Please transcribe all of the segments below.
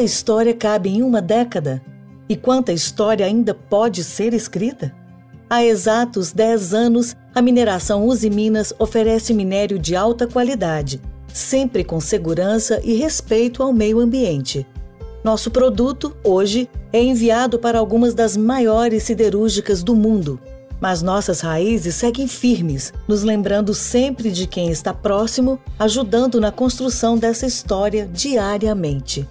Quanta história cabe em uma década? E quanta história ainda pode ser escrita? Há exatos 10 anos, a mineração Uzi Minas oferece minério de alta qualidade, sempre com segurança e respeito ao meio ambiente. Nosso produto, hoje, é enviado para algumas das maiores siderúrgicas do mundo. Mas nossas raízes seguem firmes, nos lembrando sempre de quem está próximo, ajudando na construção dessa história diariamente.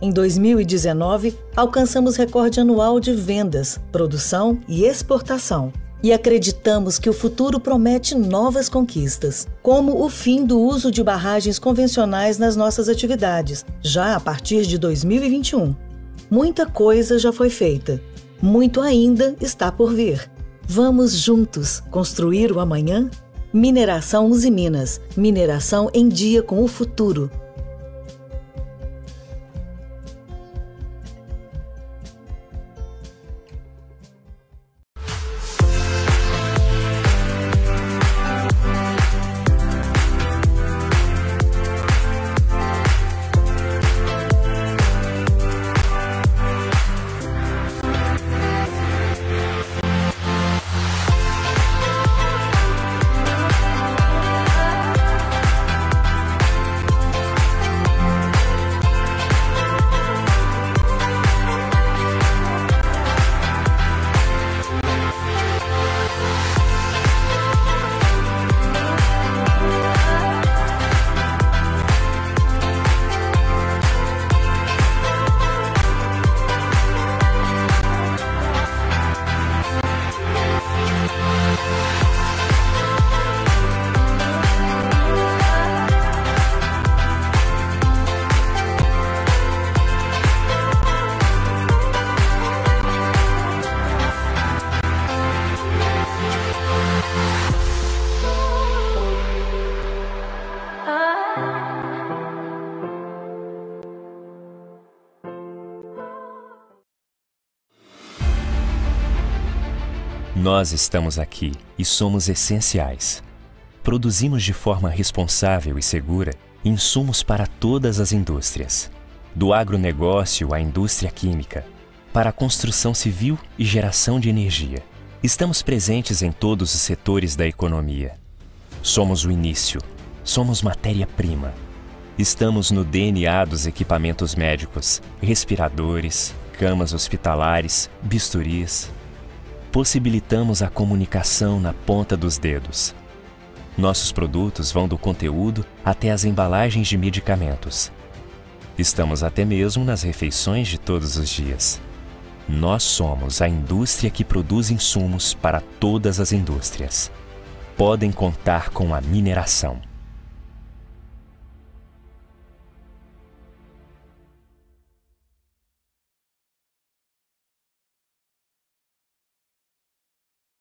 Em 2019, alcançamos recorde anual de vendas, produção e exportação. E acreditamos que o futuro promete novas conquistas, como o fim do uso de barragens convencionais nas nossas atividades, já a partir de 2021. Muita coisa já foi feita, muito ainda está por vir. Vamos juntos construir o amanhã? Mineração Uzi Minas. Mineração em dia com o futuro. Nós estamos aqui e somos essenciais. Produzimos de forma responsável e segura insumos para todas as indústrias, do agronegócio à indústria química, para a construção civil e geração de energia. Estamos presentes em todos os setores da economia. Somos o início, somos matéria-prima. Estamos no DNA dos equipamentos médicos, respiradores, camas hospitalares, bisturis, possibilitamos a comunicação na ponta dos dedos. Nossos produtos vão do conteúdo até as embalagens de medicamentos. Estamos até mesmo nas refeições de todos os dias. Nós somos a indústria que produz insumos para todas as indústrias. Podem contar com a mineração.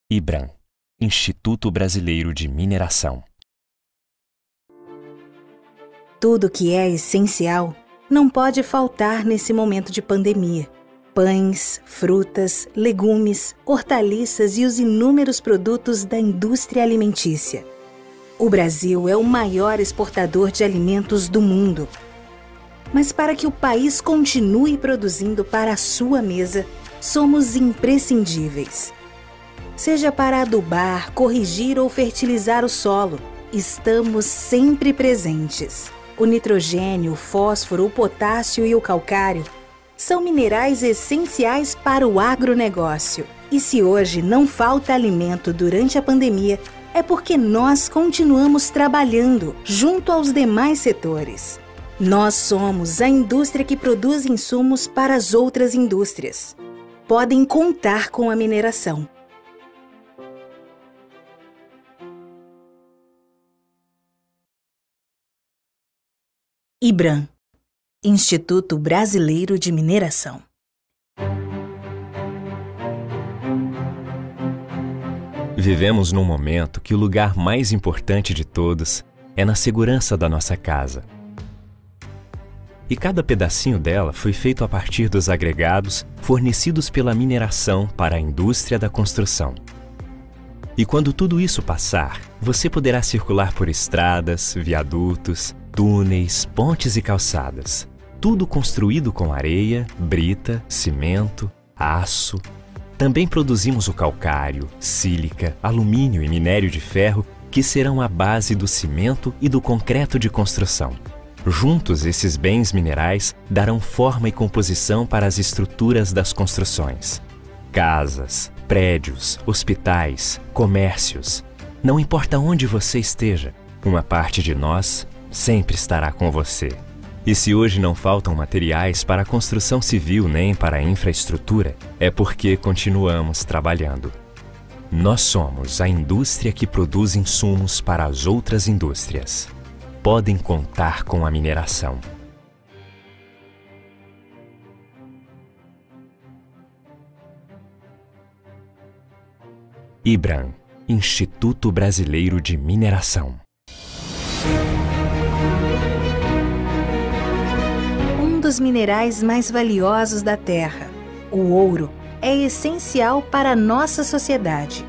IBRAM Instituto Brasileiro de Mineração. Tudo que é essencial não pode faltar nesse momento de pandemia. Pães, frutas, legumes, hortaliças e os inúmeros produtos da indústria alimentícia. O Brasil é o maior exportador de alimentos do mundo. Mas para que o país continue produzindo para a sua mesa, somos imprescindíveis. Seja para adubar, corrigir ou fertilizar o solo, estamos sempre presentes. O nitrogênio, o fósforo, o potássio e o calcário são minerais essenciais para o agronegócio. E se hoje não falta alimento durante a pandemia, é porque nós continuamos trabalhando junto aos demais setores. Nós somos a indústria que produz insumos para as outras indústrias. Podem contar com a mineração. IBRAM Instituto Brasileiro de Mineração. Vivemos num momento que o lugar mais importante de todos é na segurança da nossa casa. E cada pedacinho dela foi feito a partir dos agregados fornecidos pela mineração para a indústria da construção. E quando tudo isso passar, você poderá circular por estradas, viadutos, túneis, pontes e calçadas. tudo construído com areia, brita, cimento, aço. Também produzimos o calcário, sílica, alumínio e minério de ferro que serão a base do cimento e do concreto de construção. Juntos, esses bens minerais darão forma e composição para as estruturas das construções. Casas, prédios, hospitais, comércios. Não importa onde você esteja, uma parte de nós sempre estará com você. E se hoje não faltam materiais para a construção civil nem para a infraestrutura, é porque continuamos trabalhando. Nós somos a indústria que produz insumos para as outras indústrias podem contar com a mineração. IBRAM Instituto Brasileiro de Mineração. Dos minerais mais valiosos da Terra, o ouro, é essencial para a nossa sociedade.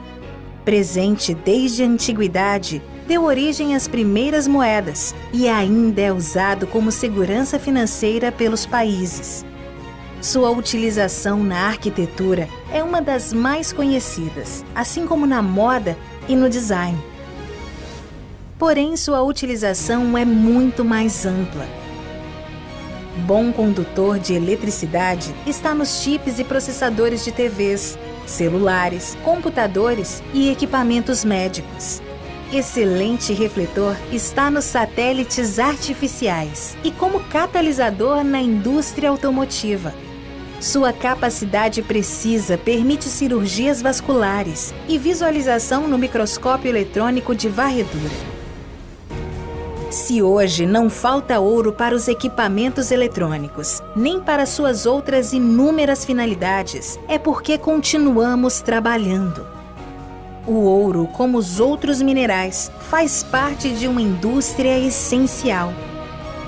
Presente desde a antiguidade, deu origem às primeiras moedas e ainda é usado como segurança financeira pelos países. Sua utilização na arquitetura é uma das mais conhecidas, assim como na moda e no design. Porém, sua utilização é muito mais ampla. Bom condutor de eletricidade está nos chips e processadores de TVs, celulares, computadores e equipamentos médicos. Excelente refletor está nos satélites artificiais e como catalisador na indústria automotiva. Sua capacidade precisa permite cirurgias vasculares e visualização no microscópio eletrônico de varredura. Se hoje não falta ouro para os equipamentos eletrônicos, nem para suas outras inúmeras finalidades, é porque continuamos trabalhando. O ouro, como os outros minerais, faz parte de uma indústria essencial.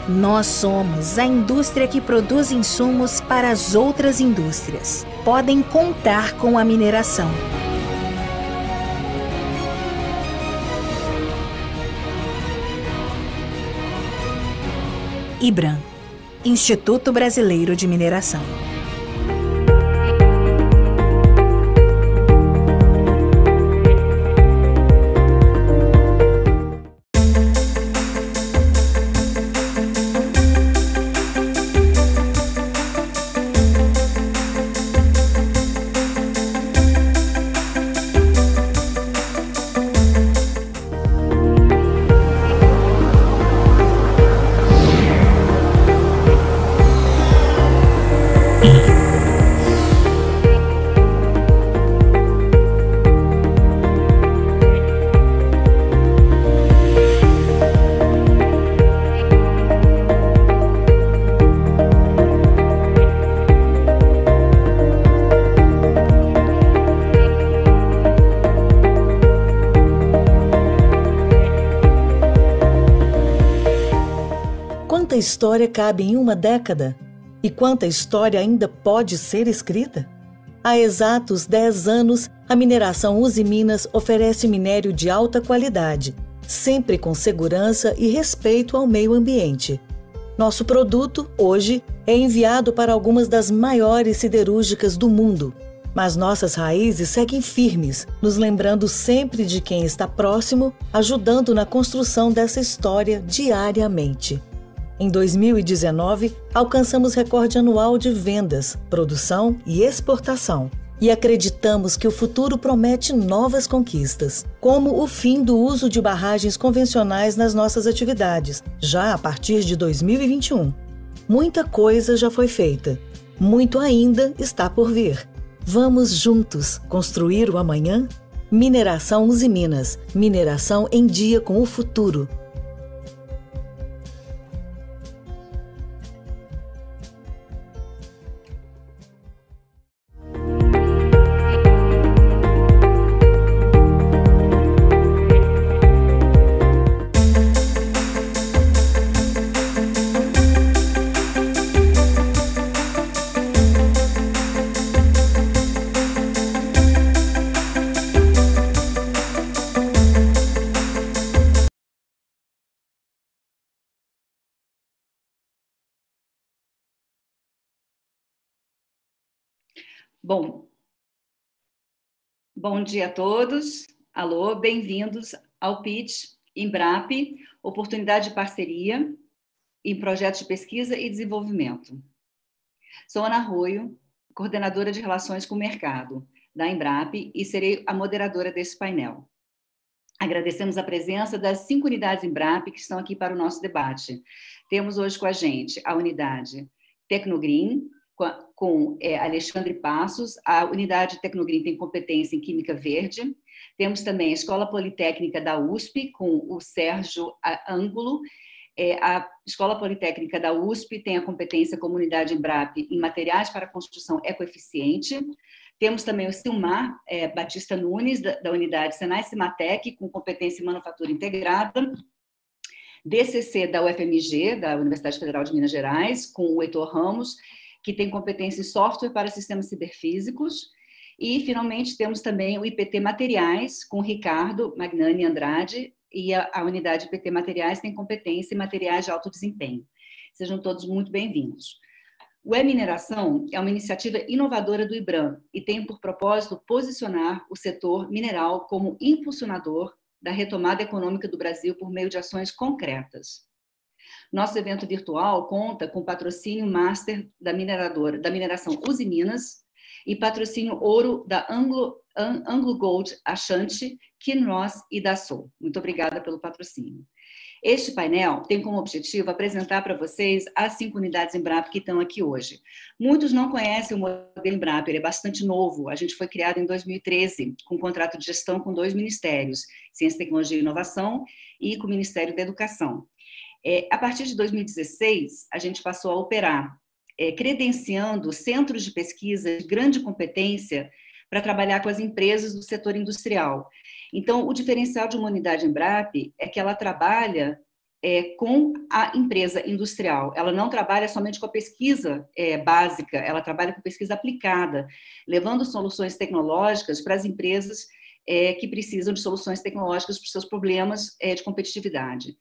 Nós somos a indústria que produz insumos para as outras indústrias. Podem contar com a mineração. IBRAM Instituto Brasileiro de Mineração. História cabe em uma década? E quanta história ainda pode ser escrita? Há exatos 10 anos, a mineração Uzi Minas oferece minério de alta qualidade, sempre com segurança e respeito ao meio ambiente. Nosso produto, hoje, é enviado para algumas das maiores siderúrgicas do mundo. Mas nossas raízes seguem firmes, nos lembrando sempre de quem está próximo, ajudando na construção dessa história diariamente. Em 2019, alcançamos recorde anual de vendas, produção e exportação. E acreditamos que o futuro promete novas conquistas, como o fim do uso de barragens convencionais nas nossas atividades, já a partir de 2021. Muita coisa já foi feita, muito ainda está por vir. Vamos juntos construir o amanhã? Mineração Uzi Minas. Mineração em dia com o futuro. Bom, bom dia a todos. Alô, bem-vindos ao PITch Embrap, oportunidade de parceria em projetos de pesquisa e desenvolvimento. Sou Ana Arroio, coordenadora de relações com o mercado da Embrap e serei a moderadora desse painel. Agradecemos a presença das cinco unidades Embrap que estão aqui para o nosso debate. Temos hoje com a gente a unidade Tecnogreen, com, é, Alexandre Passos. A unidade Tecnogreen tem competência em Química Verde. Temos também a Escola Politécnica da USP, com o Sérgio Ângulo. É, a Escola Politécnica da USP tem a competência Comunidade Embrap em Materiais para Construção Ecoeficiente. Temos também o Silmar é, Batista Nunes, da, da unidade Senai Cimatec, com competência em manufatura integrada. DCC da UFMG, da Universidade Federal de Minas Gerais, com o Heitor Ramos, que tem competência em software para sistemas ciberfísicos. E, finalmente, temos também o IPT Materiais, com Ricardo Magnani Andrade, e a, a unidade IPT Materiais tem competência em materiais de alto desempenho. Sejam todos muito bem-vindos. O E-Mineração é uma iniciativa inovadora do IBRAM e tem por propósito posicionar o setor mineral como impulsionador da retomada econômica do Brasil por meio de ações concretas. Nosso evento virtual conta com patrocínio master da mineradora, da mineração Uzi Minas e patrocínio ouro da Anglo, Anglo Gold Ashanti, Kinross e da Sul. Muito obrigada pelo patrocínio. Este painel tem como objetivo apresentar para vocês as cinco unidades Embrap que estão aqui hoje. Muitos não conhecem o modelo Embrap, ele é bastante novo. A gente foi criado em 2013, com um contrato de gestão com dois ministérios, Ciência, Tecnologia e Inovação e com o Ministério da Educação. É, a partir de 2016, a gente passou a operar, é, credenciando centros de pesquisa de grande competência para trabalhar com as empresas do setor industrial. Então, o diferencial de uma unidade Embrap é que ela trabalha é, com a empresa industrial. Ela não trabalha somente com a pesquisa é, básica, ela trabalha com pesquisa aplicada, levando soluções tecnológicas para as empresas é, que precisam de soluções tecnológicas para os seus problemas é, de competitividade.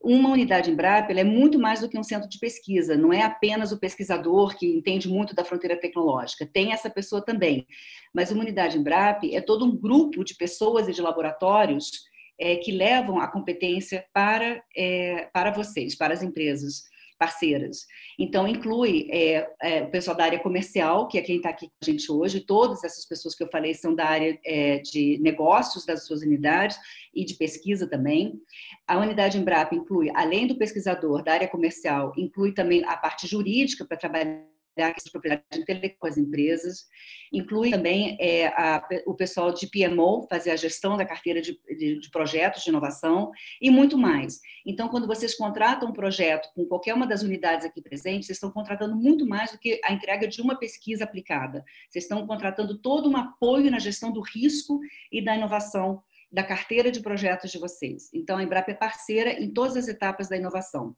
Uma unidade Embrap é muito mais do que um centro de pesquisa, não é apenas o pesquisador que entende muito da fronteira tecnológica, tem essa pessoa também. Mas uma unidade Embrap é todo um grupo de pessoas e de laboratórios é, que levam a competência para, é, para vocês, para as empresas parceiras. Então, inclui é, é, o pessoal da área comercial, que é quem está aqui com a gente hoje, todas essas pessoas que eu falei são da área é, de negócios das suas unidades e de pesquisa também. A unidade Embrapa inclui, além do pesquisador da área comercial, inclui também a parte jurídica para trabalhar da questão de propriedade intelectual com as empresas, inclui também é, a, o pessoal de PMO, fazer a gestão da carteira de, de, de, projetos de inovação e muito mais. Então, quando vocês contratam um projeto com qualquer uma das unidades aqui presentes, vocês estão contratando muito mais do que a entrega de uma pesquisa aplicada. Vocês estão contratando todo um apoio na gestão do risco e da inovação da carteira de projetos de vocês. Então, a Embrapa é parceira em todas as etapas da inovação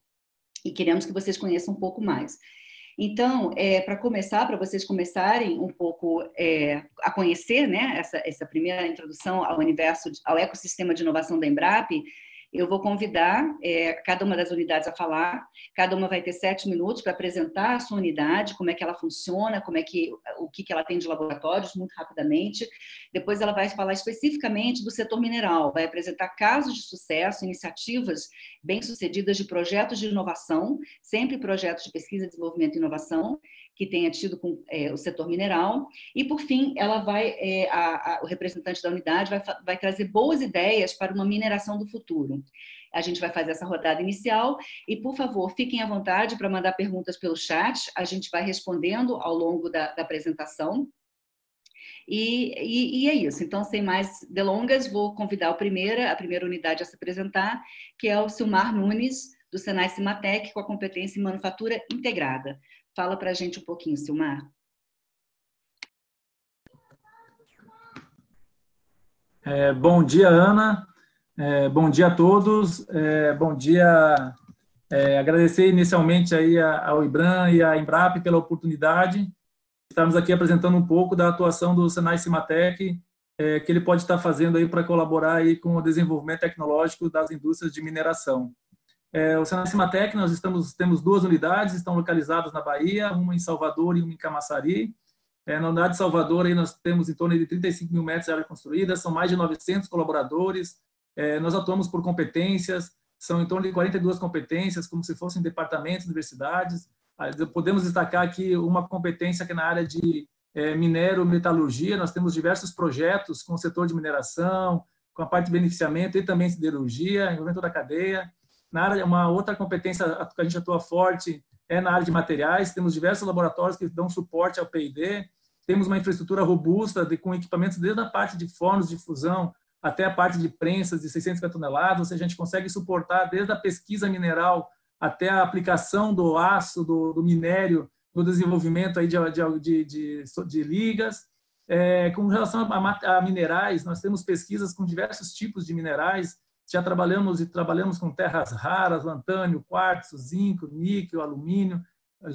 e queremos que vocês conheçam um pouco mais. Então, é, para começar, para vocês começarem um pouco é, a conhecer né, essa, essa primeira introdução ao universo, ao ecossistema de inovação da Embrap, eu vou convidar é, cada uma das unidades a falar. Cada uma vai ter sete minutos para apresentar a sua unidade, como é que ela funciona, como é que o que, que ela tem de laboratórios, muito rapidamente. Depois ela vai falar especificamente do setor mineral, vai apresentar casos de sucesso, iniciativas bem-sucedidas de projetos de inovação, sempre projetos de pesquisa, desenvolvimento e inovação, que tenha tido com é, o setor mineral. E, por fim, ela vai, é, a, a, o representante da unidade vai, vai trazer boas ideias para uma mineração do futuro. A gente vai fazer essa rodada inicial e, por favor, fiquem à vontade para mandar perguntas pelo chat. A gente vai respondendo ao longo da, da apresentação. E, e, e, é isso. Então, sem mais delongas, vou convidar a primeira, a primeira unidade a se apresentar, que é o Silmar Nunes, do Senai Cimatec, com a competência em manufatura integrada. Fala para a gente um pouquinho, Silmar. É, bom dia, Ana. É, bom dia a todos. É, bom dia. É, agradecer inicialmente aí ao IBRAM e à Embrap pela oportunidade. Estamos aqui apresentando um pouco da atuação do Senai Cimatec, é, que ele pode estar fazendo aí para colaborar aí com o desenvolvimento tecnológico das indústrias de mineração. É, o Senai Cimatec, nós estamos, temos duas unidades, estão localizadas na Bahia, uma em Salvador e uma em Camaçari. É, na unidade de Salvador, aí nós temos em torno de 35 mil metros de área construída, são mais de 900 colaboradores. É, nós atuamos por competências, são em torno de 42 competências, como se fossem departamentos, universidades. Podemos destacar aqui uma competência que é na área de é, minero, metalurgia, nós temos diversos projetos com o setor de mineração, com a parte de beneficiamento e também siderurgia, envolvendo toda a cadeia. Na área, uma outra competência que a gente atua forte é na área de materiais, temos diversos laboratórios que dão suporte ao P&D, temos uma infraestrutura robusta de, com equipamentos desde a parte de fornos de fusão até a parte de prensas de 650 toneladas, ou seja, a gente consegue suportar desde a pesquisa mineral até a aplicação do aço, do, do minério, no desenvolvimento aí de, de, de, de ligas. É, com relação a, a, minerais, nós temos pesquisas com diversos tipos de minerais, já trabalhamos e trabalhamos com terras raras, lantânio, quartzo, zinco, níquel, alumínio,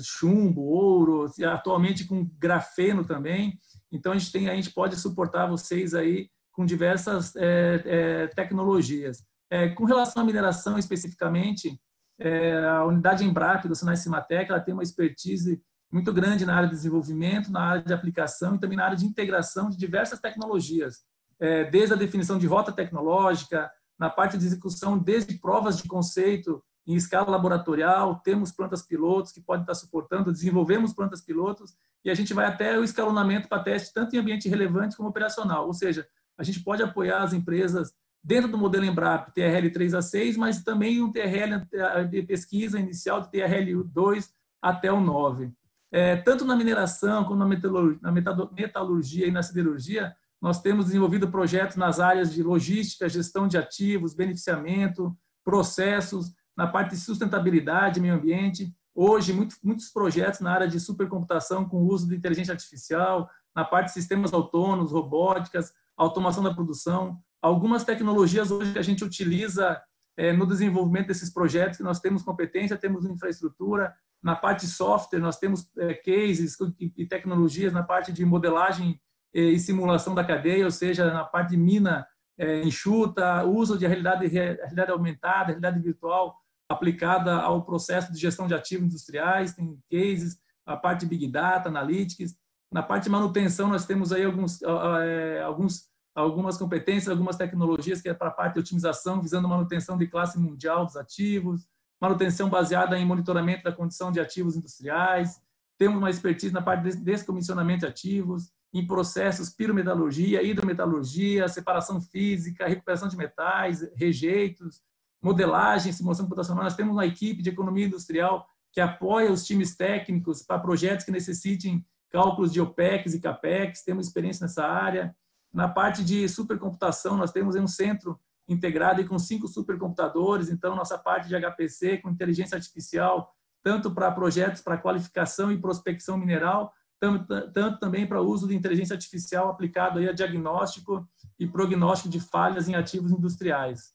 chumbo, ouro, e atualmente com grafeno também. Então a gente tem, a gente pode suportar vocês aí com diversas é, é, tecnologias. É, com relação à mineração especificamente, é, a unidade Embrap do Sinai Cimatec, ela tem uma expertise muito grande na área de desenvolvimento, na área de aplicação e também na área de integração de diversas tecnologias, é, desde a definição de rota tecnológica, na parte de execução, desde provas de conceito em escala laboratorial, temos plantas pilotos que podem estar suportando, desenvolvemos plantas pilotos e a gente vai até o escalonamento para teste tanto em ambiente relevante como operacional, ou seja, a gente pode apoiar as empresas dentro do modelo Embrap TRL 3 a 6, mas também um TRL de pesquisa inicial de TRL 2 até o 9. É, tanto na mineração como na metalurgia e na siderurgia, nós temos desenvolvido projetos nas áreas de logística, gestão de ativos, beneficiamento, processos, na parte de sustentabilidade, meio ambiente. Hoje, muitos, muitos projetos na área de supercomputação com uso de inteligência artificial, na parte de sistemas autônomos, robóticas, automação da produção. Algumas tecnologias hoje que a gente utiliza é, no desenvolvimento desses projetos, que nós temos competência, temos infraestrutura. Na parte de software, nós temos é, cases e tecnologias na parte de modelagem e simulação da cadeia, ou seja, na parte de mina é, enxuta, uso de realidade, realidade aumentada, realidade virtual aplicada ao processo de gestão de ativos industriais, tem cases, a parte de Big Data, Analytics. Na parte de manutenção, nós temos aí alguns, é, alguns, algumas competências, algumas tecnologias que é para a parte de otimização, visando manutenção de classe mundial dos ativos, manutenção baseada em monitoramento da condição de ativos industriais, temos uma expertise na parte de descomissionamento de ativos, em processos pirometalurgia, hidrometalurgia, separação física, recuperação de metais, rejeitos, modelagem, simulação computacional. Nós temos uma equipe de economia industrial que apoia os times técnicos para projetos que necessitem cálculos de OPEX e CAPEX, temos experiência nessa área. Na parte de supercomputação, nós temos um centro integrado com cinco supercomputadores, então nossa parte de HPC com inteligência artificial, tanto para projetos para qualificação e prospecção mineral, tanto, também para uso de inteligência artificial aplicado aí a diagnóstico e prognóstico de falhas em ativos industriais.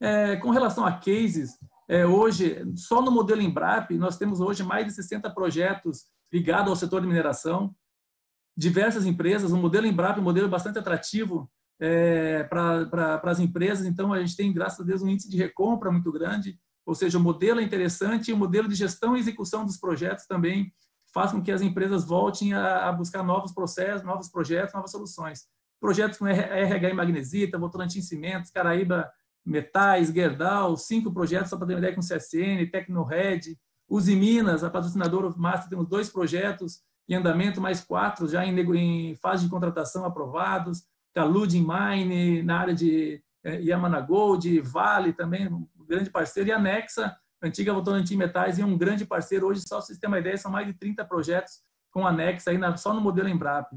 É, com relação a cases, é, hoje, só no modelo Embrap, nós temos hoje mais de 60 projetos ligados ao setor de mineração, diversas empresas, o modelo Embrap é um modelo bastante atrativo é, para as empresas, então a gente tem, graças a Deus, um índice de recompra muito grande, ou seja, o modelo é interessante e o modelo de gestão e execução dos projetos também faz com que as empresas voltem a, a buscar novos processos, novos projetos, novas soluções. Projetos com RH em Magnesita, Votorantim Cimentos, Caraíba Metais, Gerdau, cinco projetos, só para ter uma ideia, com CSN, Tecnored, Uzi Minas, a patrocinadora Master, temos dois projetos em andamento, mais quatro já em, em fase de contratação aprovados, Calud Mine, na área de eh, Yamana Gold, Vale também, um grande parceiro, e a Nexa, antiga Votorantim Metais, e um grande parceiro. Hoje, só terem uma ideia, são mais de 30 projetos com anexo aí na, só no modelo Embrap.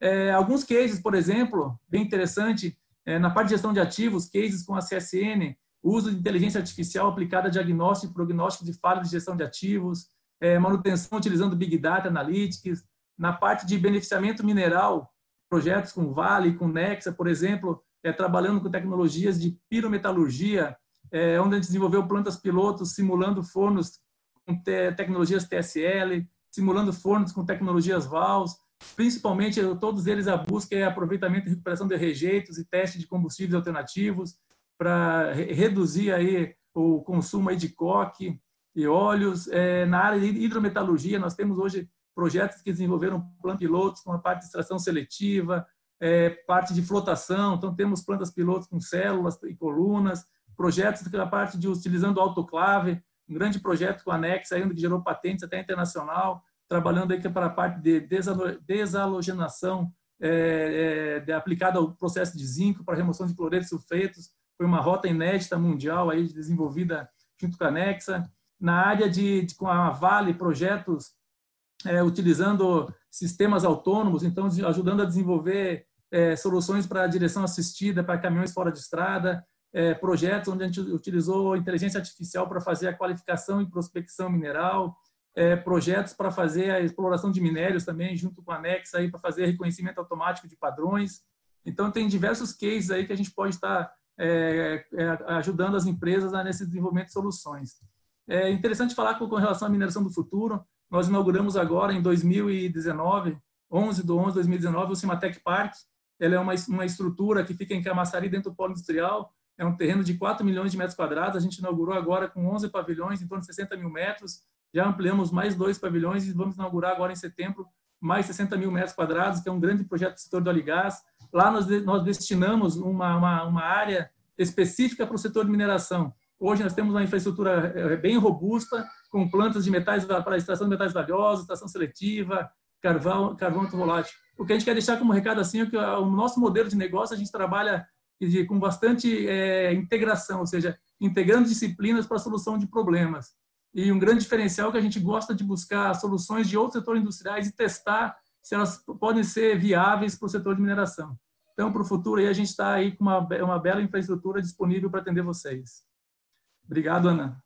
É, alguns cases, por exemplo, bem interessante, é, na parte de gestão de ativos, cases com a CSN, uso de inteligência artificial aplicada a diagnóstico e prognóstico de falha de gestão de ativos, é, manutenção utilizando Big Data Analytics, na parte de beneficiamento mineral, projetos com Vale, com Nexa, por exemplo, é, trabalhando com tecnologias de pirometalurgia, é, onde a gente desenvolveu plantas pilotos simulando fornos com te tecnologias TSL, simulando fornos com tecnologias VALS, principalmente todos eles a busca é aproveitamento e recuperação de rejeitos e teste de combustíveis alternativos para re reduzir aí o consumo aí de coque e óleos. É, na área de hidrometalurgia, nós temos hoje projetos que desenvolveram plantas pilotos com a parte de extração seletiva, é, parte de flotação, então temos plantas pilotos com células e colunas, projetos da parte de utilizando autoclave, um grande projeto com a ainda que gerou patentes até internacional, trabalhando aí para a parte de desalogenação é, é, de, aplicada ao processo de zinco para remoção de cloretos e sulfetos. Foi uma rota inédita mundial aí desenvolvida junto com a Nexa. Na área de, de com a Vale, projetos é, utilizando sistemas autônomos, então ajudando a desenvolver é, soluções para direção assistida para caminhões fora de estrada, é, projetos onde a gente utilizou inteligência artificial para fazer a qualificação e prospecção mineral, é, projetos para fazer a exploração de minérios também, junto com a Nex, aí, para fazer reconhecimento automático de padrões. Então, tem diversos cases aí que a gente pode estar é, é, ajudando as empresas nesse desenvolvimento de soluções. É interessante falar com, com relação à mineração do futuro. Nós inauguramos agora, em 2019, 11 de 11 de 2019, o Cimatec Park. Ela é uma, uma estrutura que fica em Camaçari, dentro do polo industrial. É um terreno de 4 milhões de metros quadrados. A gente inaugurou agora com 11 pavilhões, em torno de 60 mil metros já ampliamos mais dois pavilhões e vamos inaugurar agora em setembro mais 60 mil metros quadrados, que é um grande projeto do setor do Aligás. Lá nós, nós destinamos uma, uma, uma área específica para o setor de mineração. Hoje nós temos uma infraestrutura é, bem robusta, com plantas de metais para extração de metais valiosos, extração seletiva, carvão, carvão volátil. O que a gente quer deixar como recado assim é que o nosso modelo de negócio a gente trabalha com bastante é, integração, ou seja, integrando disciplinas para a solução de problemas. E um grande diferencial é que a gente gosta de buscar soluções de outros setores industriais e testar se elas podem ser viáveis para o setor de mineração. Então, para o futuro, aí, a gente está aí com uma, uma bela infraestrutura disponível para atender vocês. Obrigado, Ana.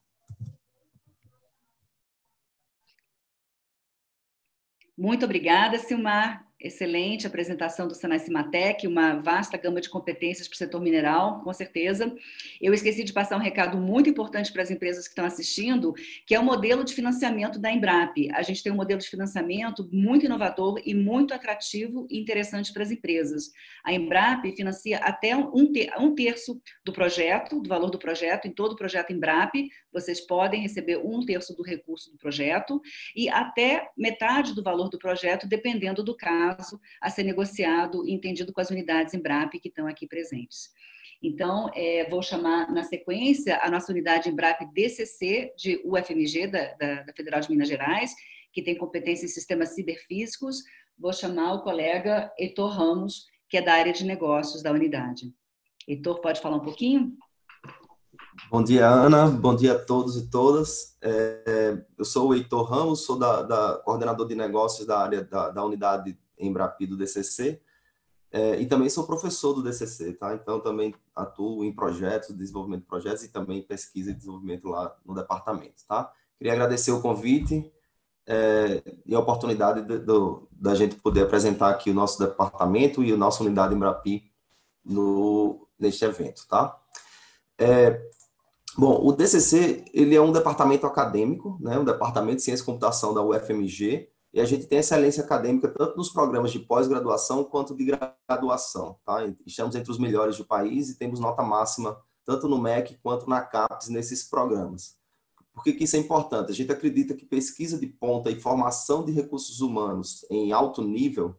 Muito obrigada, Silmar excelente apresentação do Senai Cimatec, uma vasta gama de competências para o setor mineral, com certeza. Eu esqueci de passar um recado muito importante para as empresas que estão assistindo, que é o modelo de financiamento da Embrap. A gente tem um modelo de financiamento muito inovador e muito atrativo e interessante para as empresas. A Embrap financia até um terço do projeto, do valor do projeto, em todo o projeto Embrap, vocês podem receber um terço do recurso do projeto e até metade do valor do projeto, dependendo do caso prazo a ser negociado e entendido com as unidades Embrap que estão aqui presentes. Então, é, vou chamar na sequência a nossa unidade Embrap DCC de UFMG, da, da, da Federal de Minas Gerais, que tem competência em sistemas ciberfísicos. Vou chamar o colega Heitor Ramos, que é da área de negócios da unidade. Heitor, pode falar um pouquinho? Bom dia, Ana. Bom dia a todos e todas. É, eu sou o Heitor Ramos, sou da, da coordenador de negócios da área da, da unidade Embrapi do DCC, é, e também sou professor do DCC, tá? Então também atuo em projetos, desenvolvimento de projetos e também pesquisa e desenvolvimento lá no departamento, tá? Queria agradecer o convite é, e a oportunidade da gente poder apresentar aqui o nosso departamento e a nossa unidade Embrapi no, neste evento, tá? É, bom, o DCC, ele é um departamento acadêmico, né? Um departamento de ciência e computação da UFMG, e a gente tem excelência acadêmica tanto nos programas de pós-graduação quanto de graduação. Tá? Estamos entre os melhores do país e temos nota máxima tanto no MEC quanto na CAPES nesses programas. Por que, que isso é importante? A gente acredita que pesquisa de ponta e formação de recursos humanos em alto nível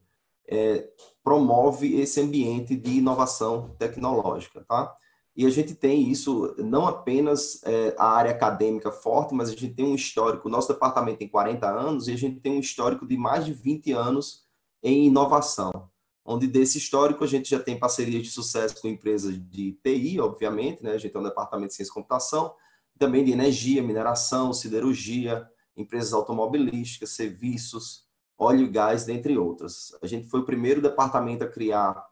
é, promove esse ambiente de inovação tecnológica. Tá? E a gente tem isso, não apenas é, a área acadêmica forte, mas a gente tem um histórico, o nosso departamento tem 40 anos, e a gente tem um histórico de mais de 20 anos em inovação, onde desse histórico a gente já tem parcerias de sucesso com empresas de TI, obviamente, né? a gente tem um departamento de ciência e computação, também de energia, mineração, siderurgia, empresas automobilísticas, serviços, óleo e gás, dentre outras. A gente foi o primeiro departamento a criar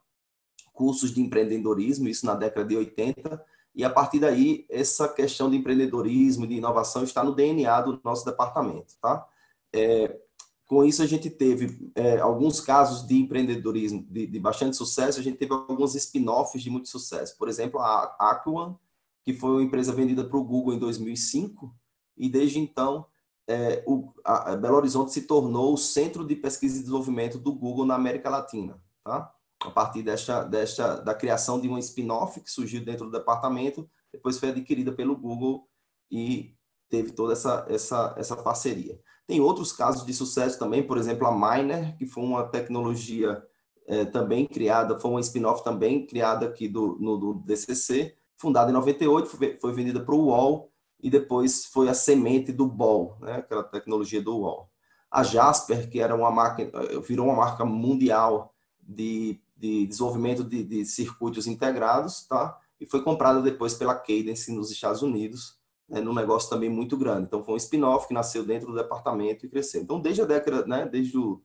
cursos de empreendedorismo, isso na década de 80, e a partir daí essa questão de empreendedorismo, de inovação está no DNA do nosso departamento, tá? É, com isso a gente teve é, alguns casos de empreendedorismo de, de, bastante sucesso, a gente teve alguns spin-offs de muito sucesso. Por exemplo, a Aquan, que foi uma empresa vendida para o Google em 2005, e desde então é, o, a Belo Horizonte se tornou o centro de pesquisa e desenvolvimento do Google na América Latina, tá? A partir desta, desta, da criação de um spin-off que surgiu dentro do departamento, depois foi adquirida pelo Google e teve toda essa, essa, essa parceria. Tem outros casos de sucesso também, por exemplo, a Miner, que foi uma tecnologia é, também criada, foi uma spin-off também criada aqui do, no, do DCC, fundada em 98, foi, foi vendida para o UOL e depois foi a semente do BOL, né, aquela tecnologia do UOL. A Jasper, que era uma marca, virou uma marca mundial de, de desenvolvimento de, de circuitos integrados, tá? E foi comprada depois pela Cadence nos Estados Unidos, né, num negócio também muito grande. Então foi um spin-off que nasceu dentro do departamento e cresceu. Então desde a década, né, desde o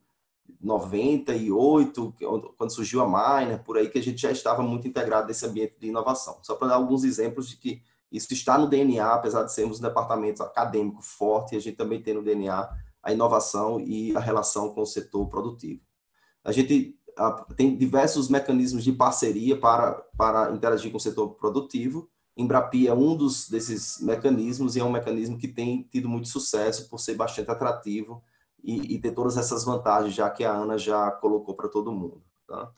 98, quando surgiu a Miner, por aí que a gente já estava muito integrado nesse ambiente de inovação. Só para dar alguns exemplos de que isso está no DNA, apesar de sermos um departamento acadêmico forte, a gente também tem no DNA a inovação e a relação com o setor produtivo. A gente tem diversos mecanismos de parceria para, para interagir com o setor produtivo. Embrapi é um dos, desses mecanismos e é um mecanismo que tem tido muito sucesso por ser bastante atrativo e, e ter todas essas vantagens, já que a Ana já colocou para todo mundo. Tá?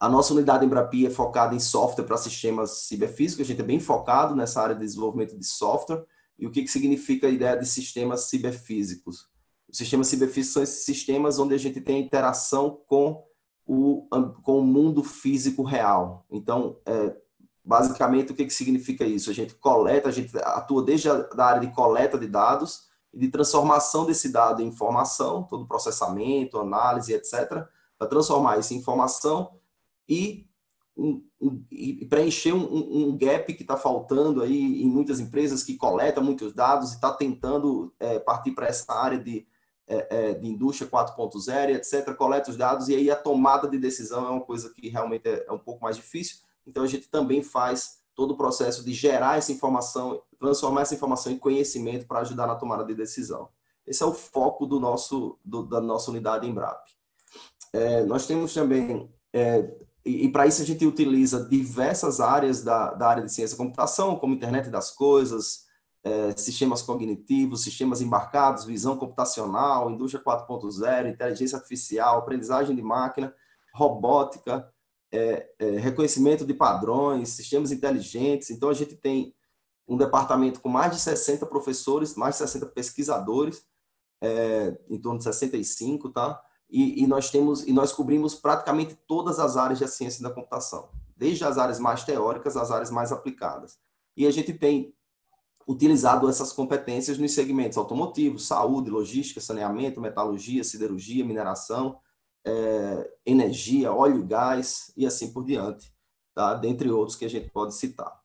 A nossa unidade Embrapi é focada em software para sistemas ciberfísicos, a gente é bem focado nessa área de desenvolvimento de software. E o que, que significa a ideia de sistemas ciberfísicos? Os sistemas ciberfísicos são esses sistemas onde a gente tem interação com o, com o mundo físico real. Então, é, basicamente, o que, que significa isso? A gente coleta, a gente atua desde a da área de coleta de dados e de transformação desse dado em informação, todo o processamento, análise, etc., para transformar isso em informação e, um, um, e preencher um, um gap que está faltando aí em muitas empresas que coleta muitos dados e está tentando é, partir para essa área de, é, é, de indústria 4.0, etc., coleta os dados e aí a tomada de decisão é uma coisa que realmente é, é um pouco mais difícil. Então a gente também faz todo o processo de gerar essa informação, transformar essa informação em conhecimento para ajudar na tomada de decisão. Esse é o foco do nosso, do, da nossa unidade Embrap. É, nós temos também é, e, e para isso a gente utiliza diversas áreas da, da área de ciência da computação, como internet das coisas, é, sistemas cognitivos, sistemas embarcados, visão computacional, indústria 4.0, inteligência artificial, aprendizagem de máquina, robótica, é, é, reconhecimento de padrões, sistemas inteligentes. Então, a gente tem um departamento com mais de 60 professores, mais de 60 pesquisadores, é, em torno de 65, tá? e, e, nós temos e nós cobrimos praticamente todas as áreas da ciência da computação, desde as áreas mais teóricas às áreas mais aplicadas. E a gente tem utilizado essas competências nos segmentos automotivos, saúde, logística, saneamento, metalurgia, siderurgia, mineração, é, energia, óleo e gás e assim por diante, tá? dentre outros que a gente pode citar.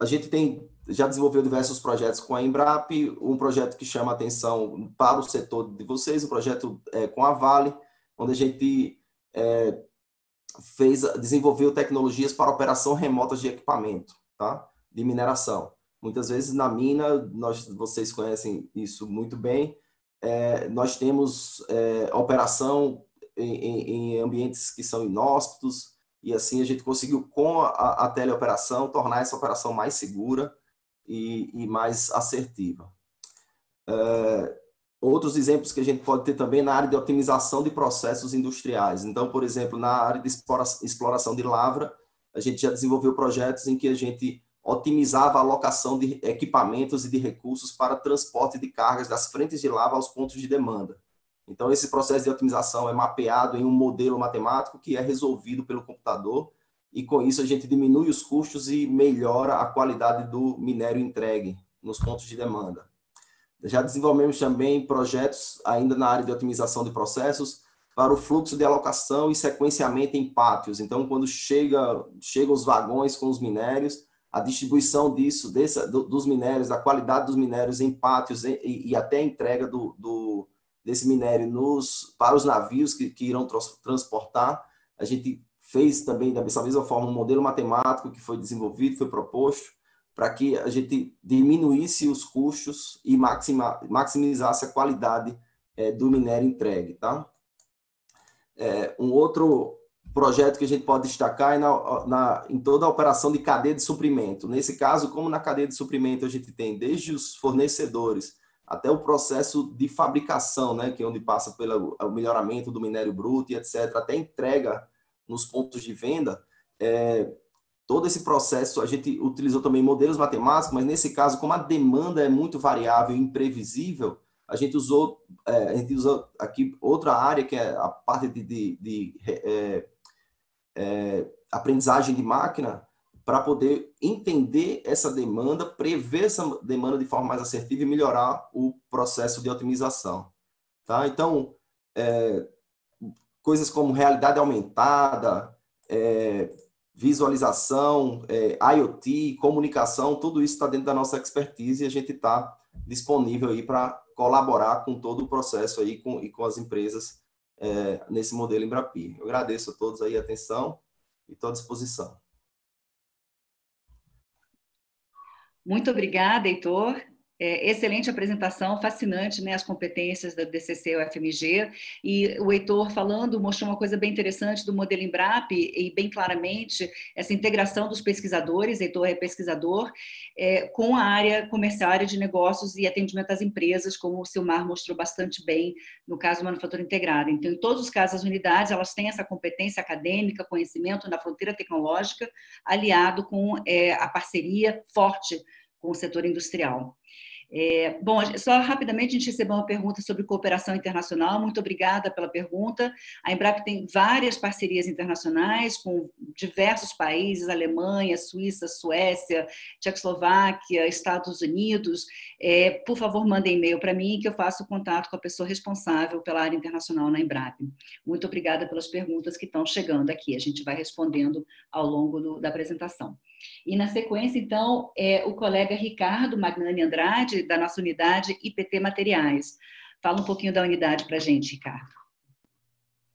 A gente tem já desenvolveu diversos projetos com a Embrap, um projeto que chama atenção para o setor de vocês, um projeto é, com a Vale, onde a gente é, fez, desenvolveu tecnologias para operação remota de equipamento, tá? De mineração. Muitas vezes na mina, nós, vocês conhecem isso muito bem, é, nós temos é, operação em, em ambientes que são inóspitos, e assim a gente conseguiu, com a, a teleoperação, tornar essa operação mais segura, e, e mais assertiva. É, outros exemplos que a gente pode ter também na área de otimização de processos industriais. Então, por exemplo, na área de exploração de lavra, a gente já desenvolveu projetos em que a gente otimizava a alocação de equipamentos e de recursos para transporte de cargas das frentes de lava aos pontos de demanda. Então, esse processo de otimização é mapeado em um modelo matemático que é resolvido pelo computador e com isso a gente diminui os custos e melhora a qualidade do minério entregue nos pontos de demanda. Já desenvolvemos também projetos ainda na área de otimização de processos para o fluxo de alocação e sequenciamento em pátios. Então, quando chega, chegam os vagões com os minérios, a distribuição disso, desse, do, dos minérios, a qualidade dos minérios em pátios e, e até a entrega do, do, desse minério nos, para os navios que, que irão transportar, a gente fez também dessa mesma forma um modelo matemático que foi desenvolvido, foi proposto para que a gente diminuísse os custos e maxima, maximizasse a qualidade é, do minério entregue, tá? É, um outro projeto que a gente pode destacar é na, na, em toda a operação de cadeia de suprimento. Nesse caso, como na cadeia de suprimento a gente tem desde os fornecedores até o processo de fabricação, né, que é onde passa pelo melhoramento do minério bruto e etc., até entrega nos pontos de venda, é, todo esse processo, a gente utilizou também modelos matemáticos, mas nesse caso, como a demanda é muito variável e imprevisível, a gente usou, é, a gente usou aqui outra área, que é a parte de, de, de é, é, aprendizagem de máquina, para poder entender essa demanda, prever essa demanda de forma mais assertiva e melhorar o processo de otimização. Tá? Então, é, coisas como realidade aumentada, é, visualização, é, IoT, comunicação, tudo isso está dentro da nossa expertise e a gente está disponível aí para colaborar com todo o processo aí com, e com as empresas é, nesse modelo Embrapi. Eu agradeço a todos aí a atenção e estou à disposição. Muito obrigada, Heitor. É, excelente apresentação, fascinante, né, as competências da DCC UFMG, e o Heitor falando mostrou uma coisa bem interessante do modelo Embrap, e bem claramente essa integração dos pesquisadores, Heitor é pesquisador, é, com a área comercial, área de negócios e atendimento às empresas, como o Silmar mostrou bastante bem no caso Manufatura Integrada. Então, em todos os casos, as unidades, elas têm essa competência acadêmica, conhecimento na fronteira tecnológica, aliado com é, a parceria forte com o setor industrial. É, bom, só rapidamente a gente recebeu uma pergunta sobre cooperação internacional. Muito obrigada pela pergunta. A Embrap tem várias parcerias internacionais com diversos países: Alemanha, Suíça, Suécia, Tchecoslováquia, Estados Unidos. É, por favor, mandem e-mail para mim que eu faço contato com a pessoa responsável pela área internacional na Embrap. Muito obrigada pelas perguntas que estão chegando aqui. A gente vai respondendo ao longo do, da apresentação. E na sequência, então, é o colega Ricardo Magnani Andrade, da nossa unidade IPT Materiais. Fala um pouquinho da unidade para a gente, Ricardo.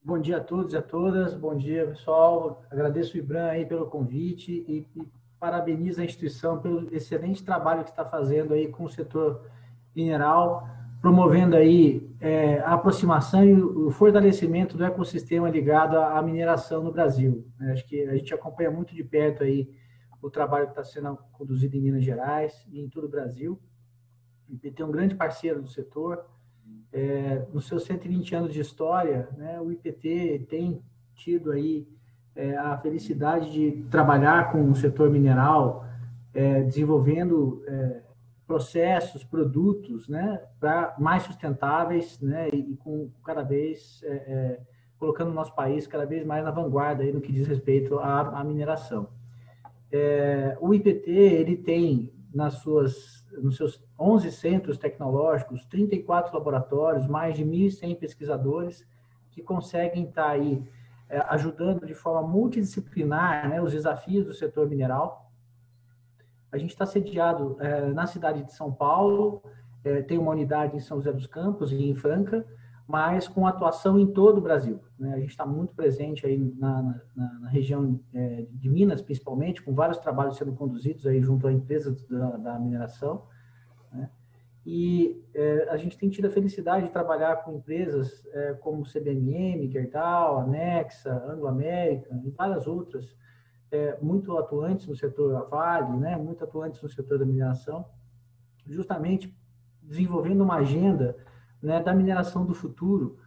Bom dia a todos e a todas, bom dia pessoal. Agradeço o Ibram aí pelo convite e, e parabenizo a instituição pelo excelente trabalho que está fazendo aí com o setor mineral, promovendo aí é, a aproximação e o fortalecimento do ecossistema ligado à mineração no Brasil. Acho que a gente acompanha muito de perto aí o trabalho que está sendo conduzido em Minas Gerais e em todo o Brasil. IPT é um grande parceiro do setor. É, nos seus 120 anos de história, né, o IPT tem tido aí é, a felicidade de trabalhar com o setor mineral, é, desenvolvendo é, processos, produtos, né, para mais sustentáveis, né, e, com cada vez é, é, colocando o nosso país cada vez mais na vanguarda aí no que diz respeito à, à mineração. É, o IPT ele tem nas suas, nos seus 11 centros tecnológicos, 34 laboratórios, mais de 1.100 pesquisadores que conseguem estar aí é, ajudando de forma multidisciplinar né, os desafios do setor mineral. A gente está sediado é, na cidade de São Paulo, é, tem uma unidade em São José dos Campos e em Franca, mas com atuação em todo o Brasil. Né? A gente está muito presente aí na, na, na região é, de Minas, principalmente, com vários trabalhos sendo conduzidos aí junto a empresas da, da mineração. Né? E é, a gente tem tido a felicidade de trabalhar com empresas é, como CBMM, Gerdau, Anexa, Anglo América e várias outras, é, muito atuantes no setor Vale, né? muito atuantes no setor da mineração, justamente desenvolvendo uma agenda né, da mineração do futuro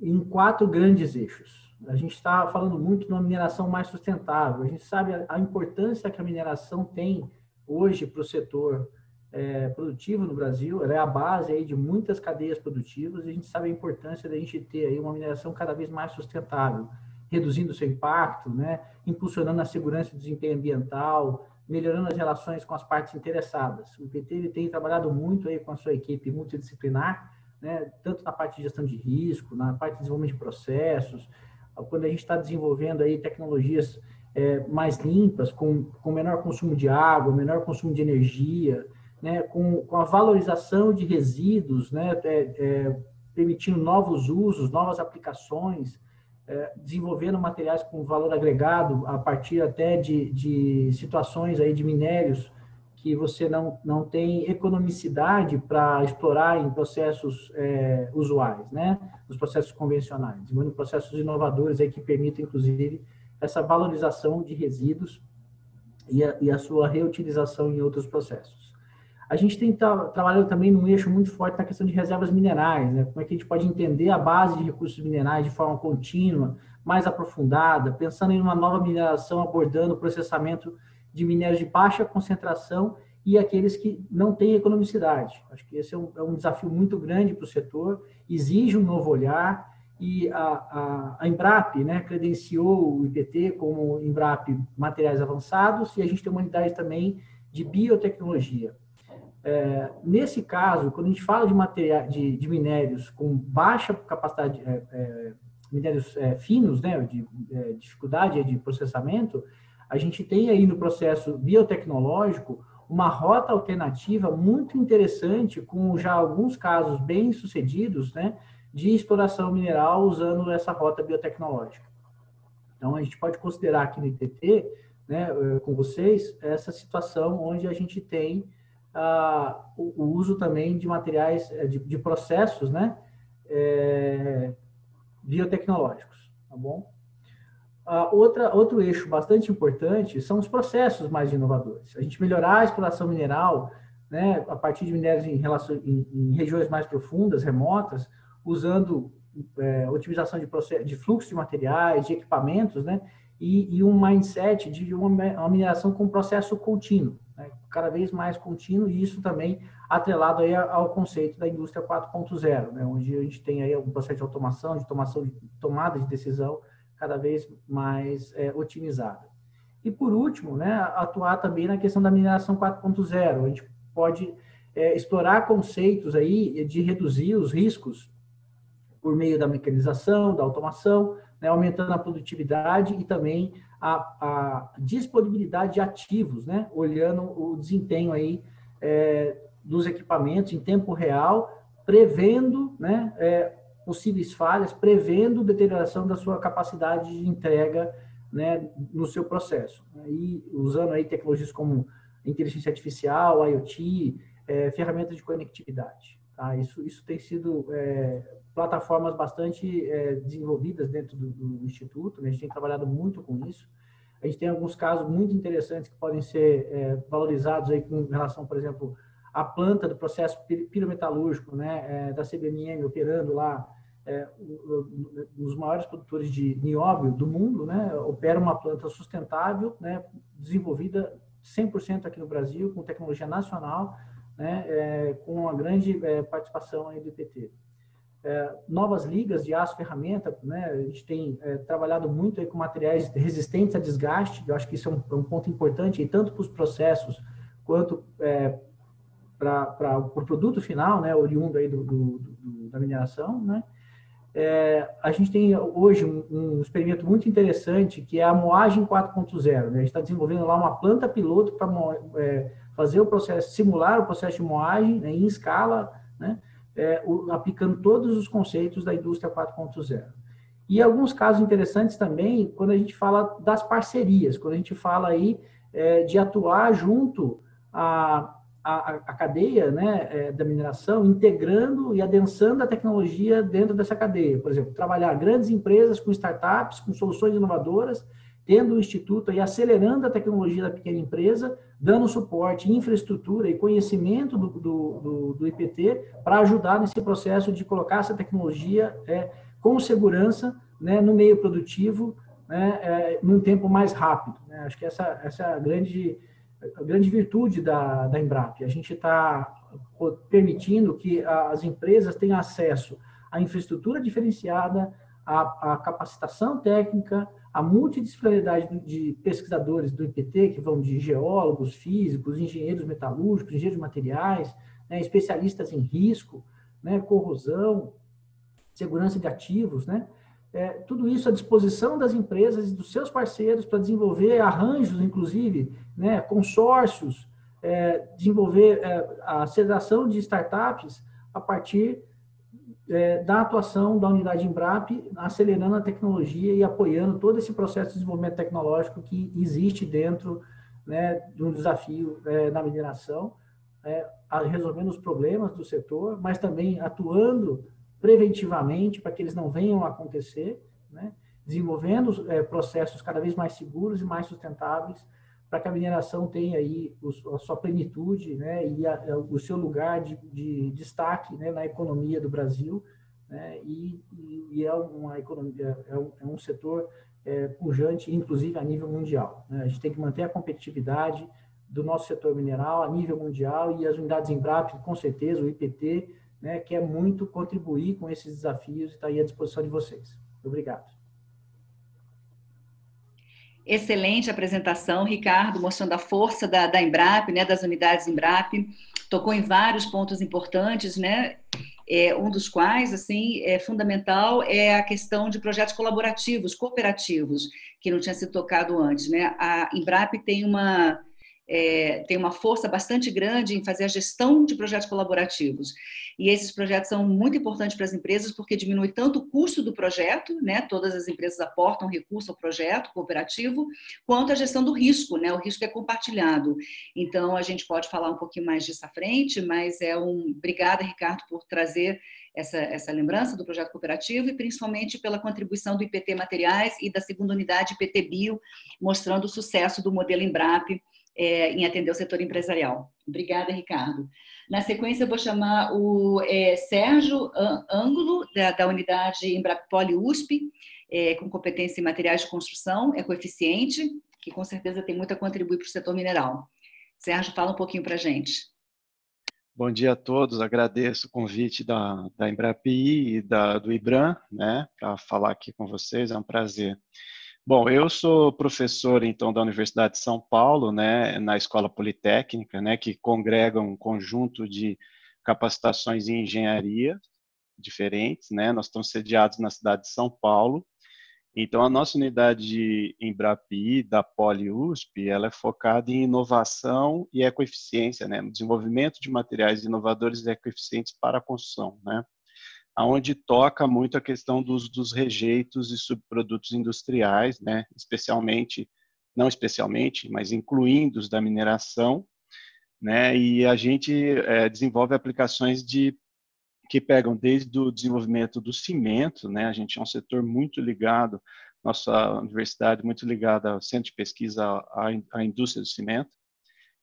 em quatro grandes eixos. A gente está falando muito de uma mineração mais sustentável. A gente sabe a, a importância que a mineração tem hoje para o setor é, produtivo no Brasil. Ela é a base aí de muitas cadeias produtivas e a gente sabe a importância da gente ter aí uma mineração cada vez mais sustentável, reduzindo seu impacto, né, impulsionando a segurança e desempenho ambiental, melhorando as relações com as partes interessadas. O PT ele tem trabalhado muito aí com a sua equipe multidisciplinar né, tanto na parte de gestão de risco, na parte de desenvolvimento de processos, quando a gente está desenvolvendo aí tecnologias é, mais limpas, com, com menor consumo de água, menor consumo de energia, né, com, com a valorização de resíduos, né, é, é, permitindo novos usos, novas aplicações, é, desenvolvendo materiais com valor agregado a partir até de, de situações aí de minérios que você não, não tem economicidade para explorar em processos é, usuais, né? Nos processos convencionais, desenvolvendo processos inovadores aí que permitem, inclusive, essa valorização de resíduos e a, e a sua reutilização em outros processos. A gente tem tra trabalhado também num eixo muito forte na questão de reservas minerais, né? Como é que a gente pode entender a base de recursos minerais de forma contínua, mais aprofundada, pensando em uma nova mineração abordando o processamento de minérios de baixa concentração e aqueles que não têm economicidade. Acho que esse é um, é um desafio muito grande para o setor, exige um novo olhar, e a, a, a, Embrap né, credenciou o IPT como Embrap Materiais Avançados, e a gente tem uma unidade também de biotecnologia. É, nesse caso, quando a gente fala de, de, de minérios com baixa capacidade, é, é, minérios é, finos, né, de é, dificuldade de processamento, a gente tem aí no processo biotecnológico uma rota alternativa muito interessante, com já alguns casos bem sucedidos, né, de exploração mineral usando essa rota biotecnológica. Então, a gente pode considerar aqui no ITT, né, eh, com vocês, essa situação onde a gente tem ah, o, o, uso também de materiais, eh, de, de processos, né, é, biotecnológicos, tá bom? Ah, outra, outro eixo bastante importante são os processos mais inovadores. A gente melhorar a exploração mineral, né, a partir de minérios em, relação, em, em regiões mais profundas, remotas, usando é, otimização de, de fluxo de materiais, de equipamentos, né? E, e um mindset de uma, uma, mineração com processo contínuo, né? cada vez mais contínuo, e isso também atrelado aí ao conceito da indústria 4.0, né? onde a gente tem aí um processo de automação, de tomação, de tomada de decisão cada vez mais é, otimizada. E por último, né, atuar também na questão da mineração 4.0, a gente pode é, explorar conceitos aí de reduzir os riscos por meio da mecanização, da automação, né, aumentando a produtividade e também a, a, disponibilidade de ativos, né, olhando o desempenho aí é, dos equipamentos em tempo real, prevendo né, é, possíveis falhas, prevendo deterioração da sua capacidade de entrega né, no seu processo. E usando aí tecnologias como inteligência artificial, IoT, é, ferramentas de conectividade. Tá? Isso, isso tem sido é, plataformas bastante é, desenvolvidas dentro do, do Instituto, né? a gente tem trabalhado muito com isso. A gente tem alguns casos muito interessantes que podem ser é, valorizados aí com relação, por exemplo, à planta do processo pirometalúrgico né, é, da CBMM operando lá, é, um dos maiores produtores de nióbio do mundo, né, opera uma planta sustentável, né, desenvolvida 100% aqui no Brasil, com tecnologia nacional, né, é, com uma grande é, participação aí do IPT. É, novas ligas de aço ferramenta, né, a gente tem é, trabalhado muito aí com materiais resistentes a desgaste, eu acho que isso é um, é um ponto importante, e tanto para os processos quanto é, para o pro produto final, né, oriundo aí do, do, do da mineração, né, é, a gente tem hoje um, um, experimento muito interessante que é a moagem 4.0. Né? A gente está desenvolvendo lá uma planta piloto para é, fazer o processo, simular o processo de moagem né, em escala, né, é, o, aplicando todos os conceitos da indústria 4.0. E alguns casos interessantes também, quando a gente fala das parcerias, quando a gente fala aí é, de atuar junto a, a, a cadeia né, é, da mineração, integrando e adensando a tecnologia dentro dessa cadeia. Por exemplo, trabalhar grandes empresas com startups, com soluções inovadoras, tendo o Instituto aí acelerando a tecnologia da pequena empresa, dando suporte, infraestrutura e conhecimento do, do, do, do IPT para ajudar nesse processo de colocar essa tecnologia é, com segurança né, no meio produtivo, né, é, num tempo mais rápido. Né? Acho que essa, essa é a grande, a grande virtude da, da Embrap. A gente está permitindo que as empresas tenham acesso à infraestrutura diferenciada, à, à capacitação técnica, a multidisciplinaridade de pesquisadores do IPT, que vão de geólogos, físicos, engenheiros metalúrgicos, engenheiros de materiais, né, especialistas em risco, né, corrosão, segurança de ativos, né, é, tudo isso à disposição das empresas e dos seus parceiros para desenvolver arranjos, inclusive, né, consórcios, é, desenvolver é, a aceleração de startups a partir é, da atuação da unidade Embrap, acelerando a tecnologia e apoiando todo esse processo de desenvolvimento tecnológico que existe dentro né, de um desafio é, na mineração, é, resolvendo os problemas do setor, mas também atuando preventivamente para que eles não venham a acontecer, né, desenvolvendo é, processos cada vez mais seguros e mais sustentáveis para que a mineração tenha aí a sua plenitude né, e a, o seu lugar de, de destaque né, na economia do Brasil. Né, e, e, é, uma economia, é, um, é um setor é, pujante, inclusive a nível mundial. Né? A gente tem que manter a competitividade do nosso setor mineral a nível mundial e as unidades Embrap, com certeza, o IPT, né, quer muito contribuir com esses desafios e está aí à disposição de vocês. Obrigado. Excelente apresentação, Ricardo, mostrando a força da, da Embrap, né, das unidades Embrap. Tocou em vários pontos importantes, né? É, um dos quais, assim, é fundamental é a questão de projetos colaborativos, cooperativos, que não tinha sido tocado antes, né? A Embrap tem uma é, tem uma força bastante grande em fazer a gestão de projetos colaborativos. E esses projetos são muito importantes para as empresas porque diminui tanto o custo do projeto, né? Todas as empresas aportam recurso ao projeto cooperativo, quanto a gestão do risco, né? O risco é compartilhado. Então a gente pode falar um pouquinho mais disso à frente, mas é um obrigada Ricardo por trazer essa, essa lembrança do projeto cooperativo e principalmente pela contribuição do IPT Materiais e da segunda unidade IPT Bio, mostrando o sucesso do modelo Embrap é, em atender o setor empresarial. Obrigada, Ricardo. Na sequência, eu vou chamar o é, Sérgio Ângulo, da, da unidade Embrapoli USP, é, com competência em materiais de construção, é coeficiente, que com certeza tem muito a contribuir para o setor mineral. Sérgio, fala um pouquinho para a gente. Bom dia a todos, agradeço o convite da, da Embrapi e da, do IBRAM, né, para falar aqui com vocês, é um prazer. Bom, eu sou professor, então, da Universidade de São Paulo, né, na Escola Politécnica, né, que congrega um conjunto de capacitações em engenharia diferentes, né, nós estamos sediados na cidade de São Paulo, então a nossa unidade em Brapi, da Poli-USP, ela é focada em inovação e ecoeficiência, né, desenvolvimento de materiais inovadores e ecoeficientes para a construção, né, aonde toca muito a questão dos, dos rejeitos e subprodutos industriais, né, especialmente, não especialmente, mas incluindo os da mineração, né, e a gente é, desenvolve aplicações de que pegam desde o desenvolvimento do cimento, né, a gente é um setor muito ligado, nossa universidade muito ligada ao centro de pesquisa à, à indústria do cimento,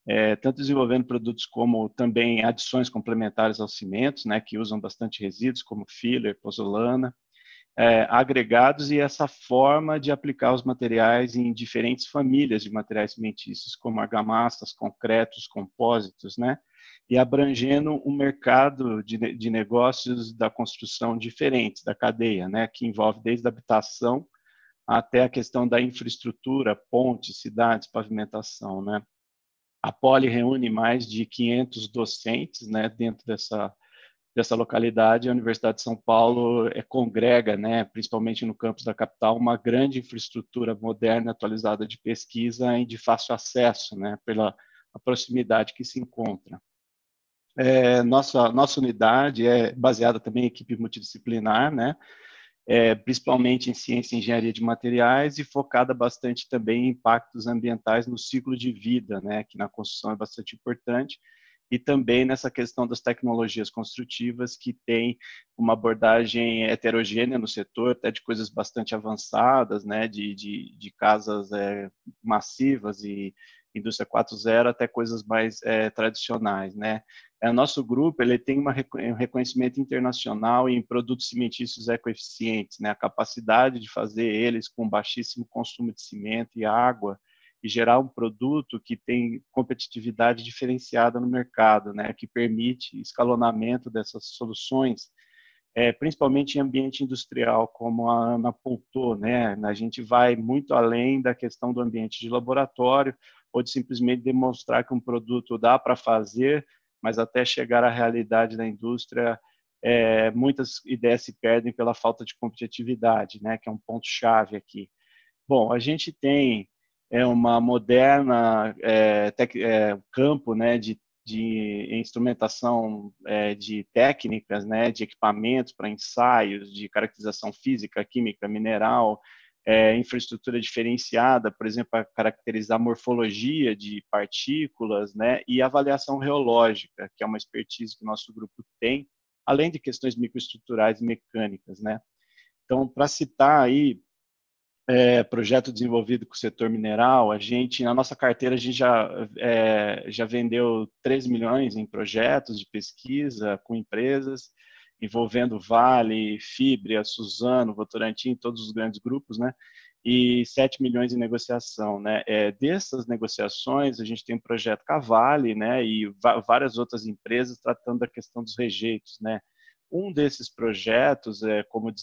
é, tanto desenvolvendo produtos como também adições complementares aos cimentos, né, que usam bastante resíduos, como filler, pozolana, é, agregados e essa forma de aplicar os materiais em diferentes famílias de materiais cimentícios, como argamassas, concretos, compósitos, né, e abrangendo um mercado de, de negócios da construção diferentes, da cadeia, né, que envolve desde a habitação até a questão da infraestrutura, pontes, cidades, pavimentação, né. A Poli reúne mais de 500 docentes né, dentro dessa, dessa localidade. A Universidade de São Paulo é, congrega, né, principalmente no campus da capital, uma grande infraestrutura moderna, atualizada de pesquisa e de fácil acesso, né, pela proximidade que se encontra. É, nossa, nossa unidade é baseada também em equipe multidisciplinar, né, é, principalmente em ciência e engenharia de materiais e focada bastante também em impactos ambientais no ciclo de vida, né, que na construção é bastante importante, e também nessa questão das tecnologias construtivas, que tem uma abordagem heterogênea no setor, até de coisas bastante avançadas, né, de, de, de casas é, massivas e indústria 4.0 até coisas mais é, tradicionais, né? O é, nosso grupo ele tem uma, um reconhecimento internacional em produtos cimentícios ecoeficientes, né? A capacidade de fazer eles com baixíssimo consumo de cimento e água e gerar um produto que tem competitividade diferenciada no mercado, né? Que permite escalonamento dessas soluções, é, principalmente em ambiente industrial, como a Ana apontou, né? A gente vai muito além da questão do ambiente de laboratório ou de simplesmente demonstrar que um produto dá para fazer mas até chegar à realidade da indústria, é, muitas ideias se perdem pela falta de competitividade, né, que é um ponto chave aqui. Bom, a gente tem é uma moderna é, tec, é, campo, né, de, de instrumentação é, de técnicas, né, de equipamentos para ensaios, de caracterização física, química, mineral, é, infraestrutura diferenciada, por exemplo, para caracterizar morfologia de partículas, né, e avaliação reológica, que é uma expertise que nosso grupo tem, além de questões microestruturais e mecânicas, né. Então, para citar aí é, projeto desenvolvido com o setor mineral, a gente, na nossa carteira, a gente já, é, já vendeu 3 milhões em projetos de pesquisa com empresas, envolvendo Vale, Fibria, Suzano, Votorantim, todos os grandes grupos, né? E 7 milhões em negociação, né? É, dessas negociações, a gente tem um projeto Cavale, né? E várias outras empresas tratando da questão dos rejeitos, né? Um desses projetos, é, como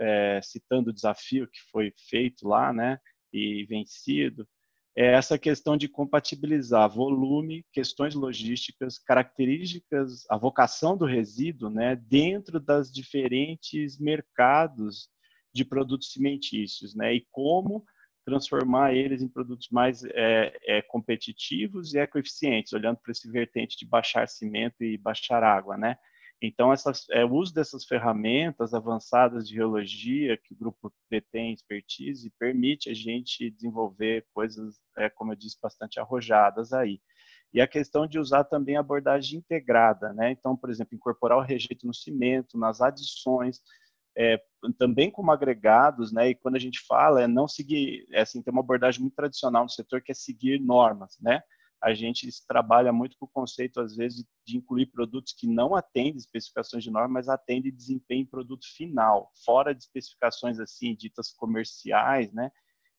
é, citando o desafio que foi feito lá, né, e vencido, é essa questão de compatibilizar volume, questões logísticas, características, a vocação do resíduo, né, dentro das diferentes mercados de produtos cimentícios, né, e como transformar eles em produtos mais é, é, competitivos e ecoeficientes, olhando para esse vertente de baixar cimento e baixar água, né? Então, essas, é, o uso dessas ferramentas avançadas de geologia que o grupo detém expertise permite a gente desenvolver coisas, é, como eu disse, bastante arrojadas aí. E a questão de usar também a abordagem integrada, né? Então, por exemplo, incorporar o rejeito no cimento, nas adições, é, também como agregados, né? E quando a gente fala, é não seguir, é assim, tem uma abordagem muito tradicional no setor que é seguir normas, né? A gente trabalha muito com o conceito, às vezes, de incluir produtos que não atendem especificações de norma, mas atendem desempenho em produto final, fora de especificações assim ditas comerciais, né?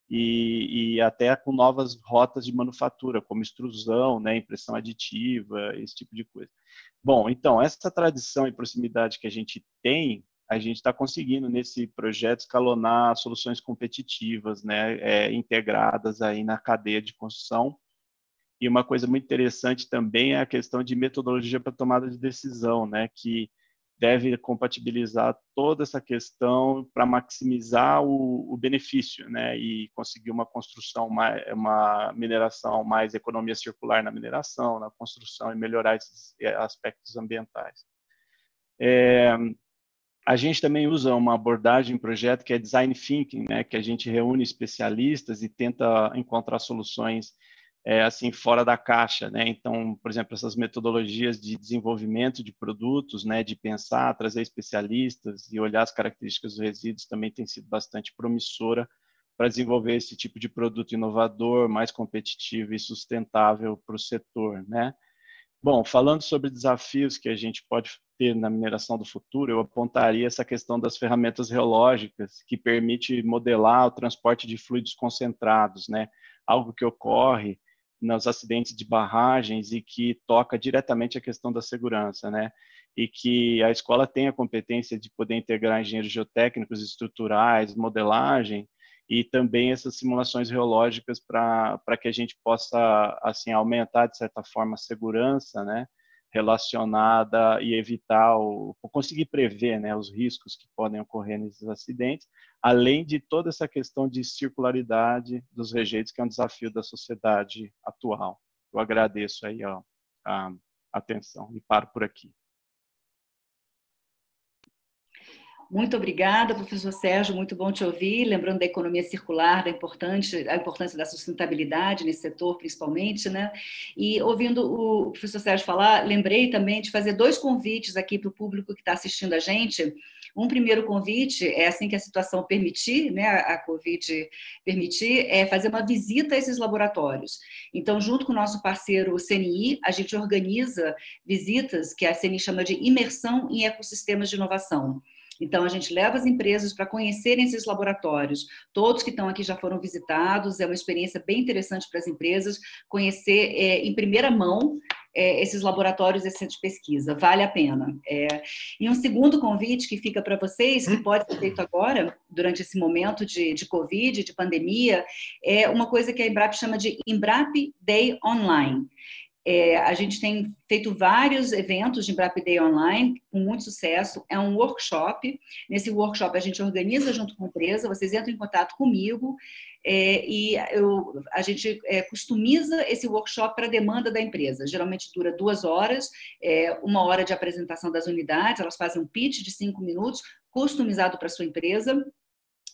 E, e, até com novas rotas de manufatura, como extrusão, né, impressão aditiva, esse tipo de coisa. Bom, então, essa tradição e proximidade que a gente tem, a gente está conseguindo nesse projeto escalonar soluções competitivas, né, é, integradas aí na cadeia de construção, e uma coisa muito interessante também é a questão de metodologia para tomada de decisão, né, que deve compatibilizar toda essa questão para maximizar o, o, benefício, né, e conseguir uma construção, mais, uma mineração mais economia circular na mineração, na construção e melhorar esses eh, aspectos ambientais. É, a gente também usa uma abordagem em projeto que é design thinking, né, que a gente reúne especialistas e tenta encontrar soluções é, assim fora da caixa, né? Então, por exemplo, essas metodologias de desenvolvimento de produtos, né, de pensar, trazer especialistas e olhar as características dos resíduos também tem sido bastante promissora para desenvolver esse tipo de produto inovador, mais competitivo e sustentável para o setor, né? Bom, falando sobre desafios que a gente pode ter na mineração do futuro, eu apontaria essa questão das ferramentas geológicas, que permite modelar o transporte de fluidos concentrados, né? Algo que ocorre nos acidentes de barragens e que toca diretamente a questão da segurança, né? E que a escola tem a competência de poder integrar engenheiros geotécnicos, estruturais, modelagem e também essas simulações geológicas para que a gente possa assim aumentar de certa forma a segurança, né? Relacionada e evitar o conseguir prever né, os riscos que podem ocorrer nesses acidentes, além de toda essa questão de circularidade dos rejeitos, que é um desafio da sociedade atual. Eu agradeço aí ó, a atenção e paro por aqui. Muito obrigada, professor Sérgio, muito bom te ouvir. Lembrando da economia circular, da importante, a importância da sustentabilidade nesse setor, principalmente, né? E ouvindo o professor Sérgio falar, lembrei também de fazer dois convites aqui para o público que está assistindo a gente. Um primeiro convite é assim que a situação permitir, né, a Covid permitir, é fazer uma visita a esses laboratórios. Então, junto com o nosso parceiro CNI, a gente organiza visitas que a CNI chama de imersão em ecossistemas de inovação. Então, a gente leva as empresas para conhecerem esses laboratórios. Todos que estão aqui já foram visitados, é uma experiência bem interessante para as empresas conhecer é, em primeira mão é, esses laboratórios, esse centro de pesquisa. Vale a pena. É, e um segundo convite que fica para vocês, que pode ser feito agora, durante esse momento de, de Covid, de pandemia, é uma coisa que a Embrap chama de Embrap Day Online. É, a gente tem feito vários eventos de Embrap Day Online com muito sucesso. É um workshop. Nesse workshop a gente organiza junto com a empresa, vocês entram em contato comigo é, e eu, a gente é, customiza esse workshop para a demanda da empresa. Geralmente dura duas horas, é, uma hora de apresentação das unidades, elas fazem um pitch de cinco minutos, customizado para sua empresa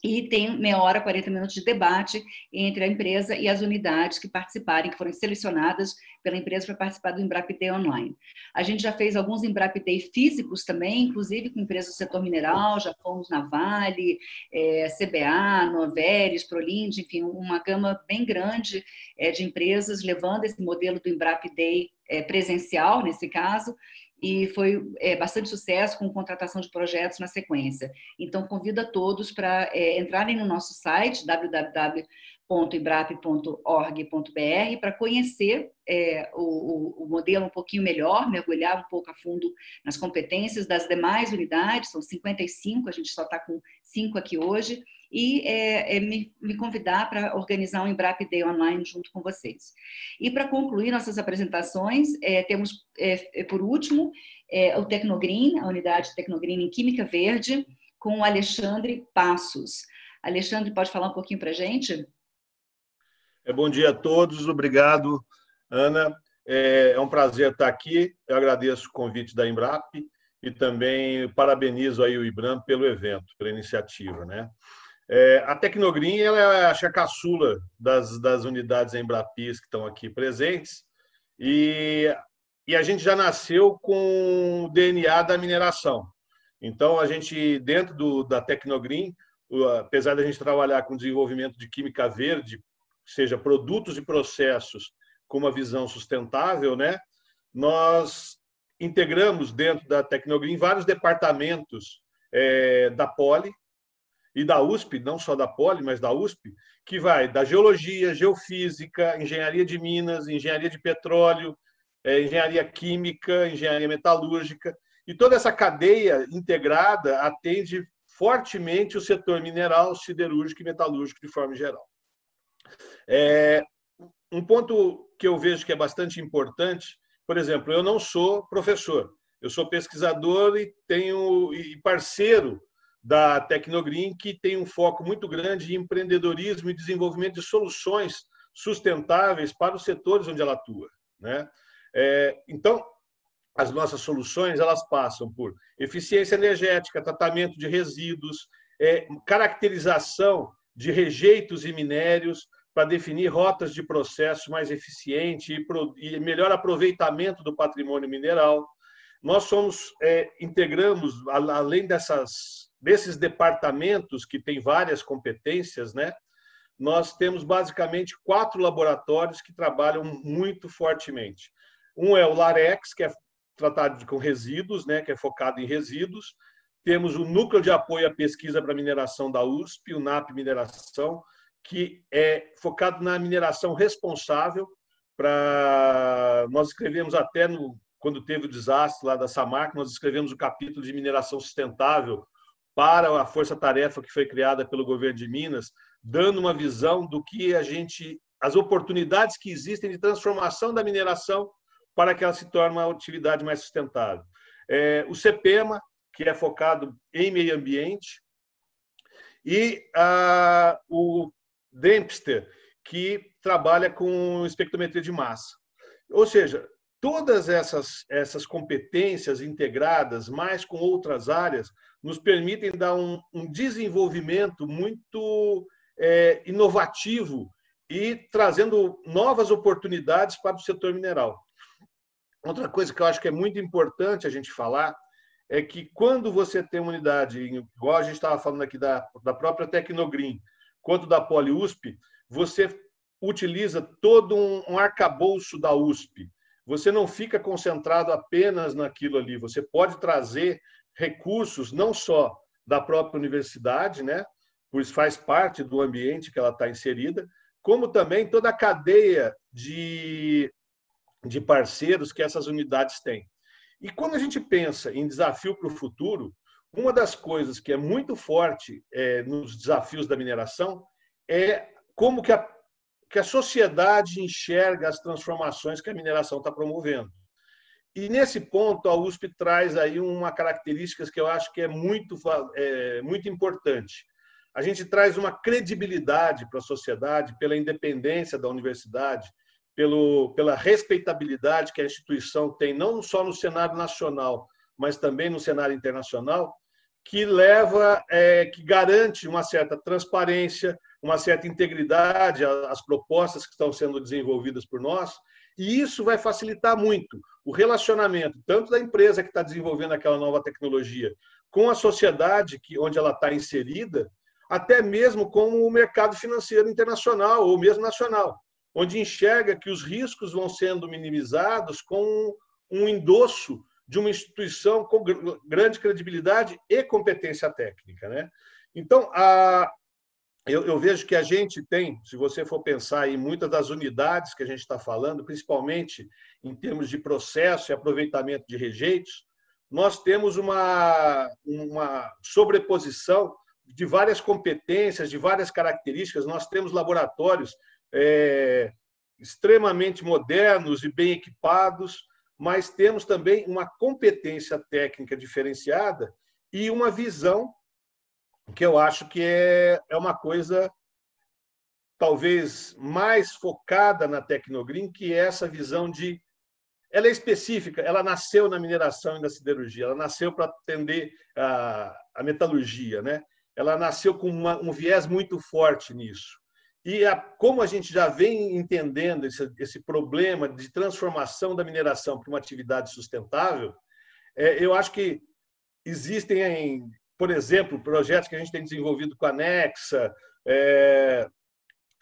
e tem meia hora, 40 minutos de debate entre a empresa e as unidades que participarem, que foram selecionadas pela empresa para participar do Embrap Day Online. A gente já fez alguns Embrap Day físicos também, inclusive com empresas do setor mineral, já fomos na Vale, é, CBA, Noveres, Prolinde, enfim, uma gama bem grande é, de empresas levando esse modelo do Embrap Day é, presencial, nesse caso, e foi é, bastante sucesso com contratação de projetos na sequência. Então, convido a todos para é, entrarem no nosso site, www.ibrap.org.br, para conhecer é, o, o, modelo um pouquinho melhor, mergulhar um pouco a fundo nas competências das demais unidades, são 55, a gente só está com cinco aqui hoje, e é, é, me, me, convidar para organizar um Embrap Day online junto com vocês. E para concluir nossas apresentações, é, temos, por último, o Tecnogreen, a unidade Tecnogreen em Química Verde, com o Alexandre Passos. Alexandre, pode falar um pouquinho para a gente? É, bom dia a todos, obrigado, Ana. É, é um prazer estar aqui. Eu agradeço o convite da Embrap e também parabenizo aí o IBRAM pelo evento, pela iniciativa, né? É, a Tecnogreen ela é a caçula das, das unidades Embrapis que estão aqui presentes e, e a gente já nasceu com o DNA da mineração. Então, a gente, dentro do, da Tecnogreen, apesar da gente trabalhar com desenvolvimento de química verde, seja produtos e processos com uma visão sustentável, né? nós integramos dentro da Tecnogreen vários departamentos é, da Poli, e da USP, não só da Poli, mas da USP, que vai da geologia, geofísica, engenharia de minas, engenharia de petróleo, é, engenharia química, engenharia metalúrgica, e toda essa cadeia integrada atende fortemente o setor mineral, siderúrgico e metalúrgico de forma geral. É, um ponto que eu vejo que é bastante importante, por exemplo, eu não sou professor, eu sou pesquisador e tenho e parceiro da Tecnogreen, que tem um foco muito grande em empreendedorismo e desenvolvimento de soluções sustentáveis para os setores onde ela atua. Né? É, então, as nossas soluções elas passam por eficiência energética, tratamento de resíduos, é, caracterização de rejeitos e minérios para definir rotas de processo mais eficiente e, pro, e melhor aproveitamento do patrimônio mineral. Nós somos é, integramos além dessas desses departamentos que têm várias competências, né? Nós temos basicamente quatro laboratórios que trabalham muito fortemente. Um é o LAREX, que é tratado com resíduos, né, que é focado em resíduos. Temos o Núcleo de Apoio à Pesquisa para Mineração da USP, o NAP Mineração, que é focado na mineração responsável. Para nós escrevemos até no quando teve o desastre lá da Samarco, nós escrevemos o capítulo de mineração sustentável para a força-tarefa que foi criada pelo governo de Minas, dando uma visão do que a gente, as oportunidades que existem de transformação da mineração para que ela se torne uma atividade mais sustentável. É, o CEPEMA, que é focado em meio ambiente, e a, o Dempster, que trabalha com espectrometria de massa. Ou seja, todas essas, essas competências integradas, mais com outras áreas, nos permitem dar um, um desenvolvimento muito é, inovativo e trazendo novas oportunidades para o setor mineral. Outra coisa que eu acho que é muito importante a gente falar é que quando você tem uma unidade, igual a gente estava falando aqui da, da própria Tecnogreen, quanto da PoliUSP, você utiliza todo um, um arcabouço da USP você não fica concentrado apenas naquilo ali, você pode trazer recursos não só da própria universidade, né, pois faz parte do ambiente que ela está inserida, como também toda a cadeia de, de parceiros que essas unidades têm. E quando a gente pensa em desafio para o futuro, uma das coisas que é muito forte é, nos desafios da mineração é como que a que a sociedade enxerga as transformações que a mineração está promovendo. E nesse ponto, a USP traz aí uma característica que eu acho que é muito, é, muito importante. A gente traz uma credibilidade para a sociedade pela independência da universidade, pelo, pela respeitabilidade que a instituição tem, não só no cenário nacional, mas também no cenário internacional, que leva, é, que garante uma certa transparência, uma certa integridade às propostas que estão sendo desenvolvidas por nós, e isso vai facilitar muito o relacionamento, tanto da empresa que está desenvolvendo aquela nova tecnologia, com a sociedade que, onde ela está inserida, até mesmo com o mercado financeiro internacional ou mesmo nacional, onde enxerga que os riscos vão sendo minimizados com um endosso de uma instituição com grande credibilidade e competência técnica. Né? Então, a, eu, eu, vejo que a gente tem, se você for pensar em muitas das unidades que a gente está falando, principalmente em termos de processo e aproveitamento de rejeitos, nós temos uma, uma sobreposição de várias competências, de várias características. Nós temos laboratórios é, extremamente modernos e bem equipados, mas temos também uma competência técnica diferenciada e uma visão que eu acho que é, é uma coisa talvez mais focada na Tecnogreen, que é essa visão de ela é específica, ela nasceu na mineração e na siderurgia, ela nasceu para atender a, a metalurgia, né? Ela nasceu com uma, um viés muito forte nisso. E a, como a gente já vem entendendo esse, esse problema de transformação da mineração para uma atividade sustentável, é, eu acho que existem, por exemplo, projetos que a gente tem desenvolvido com a Nexa, é,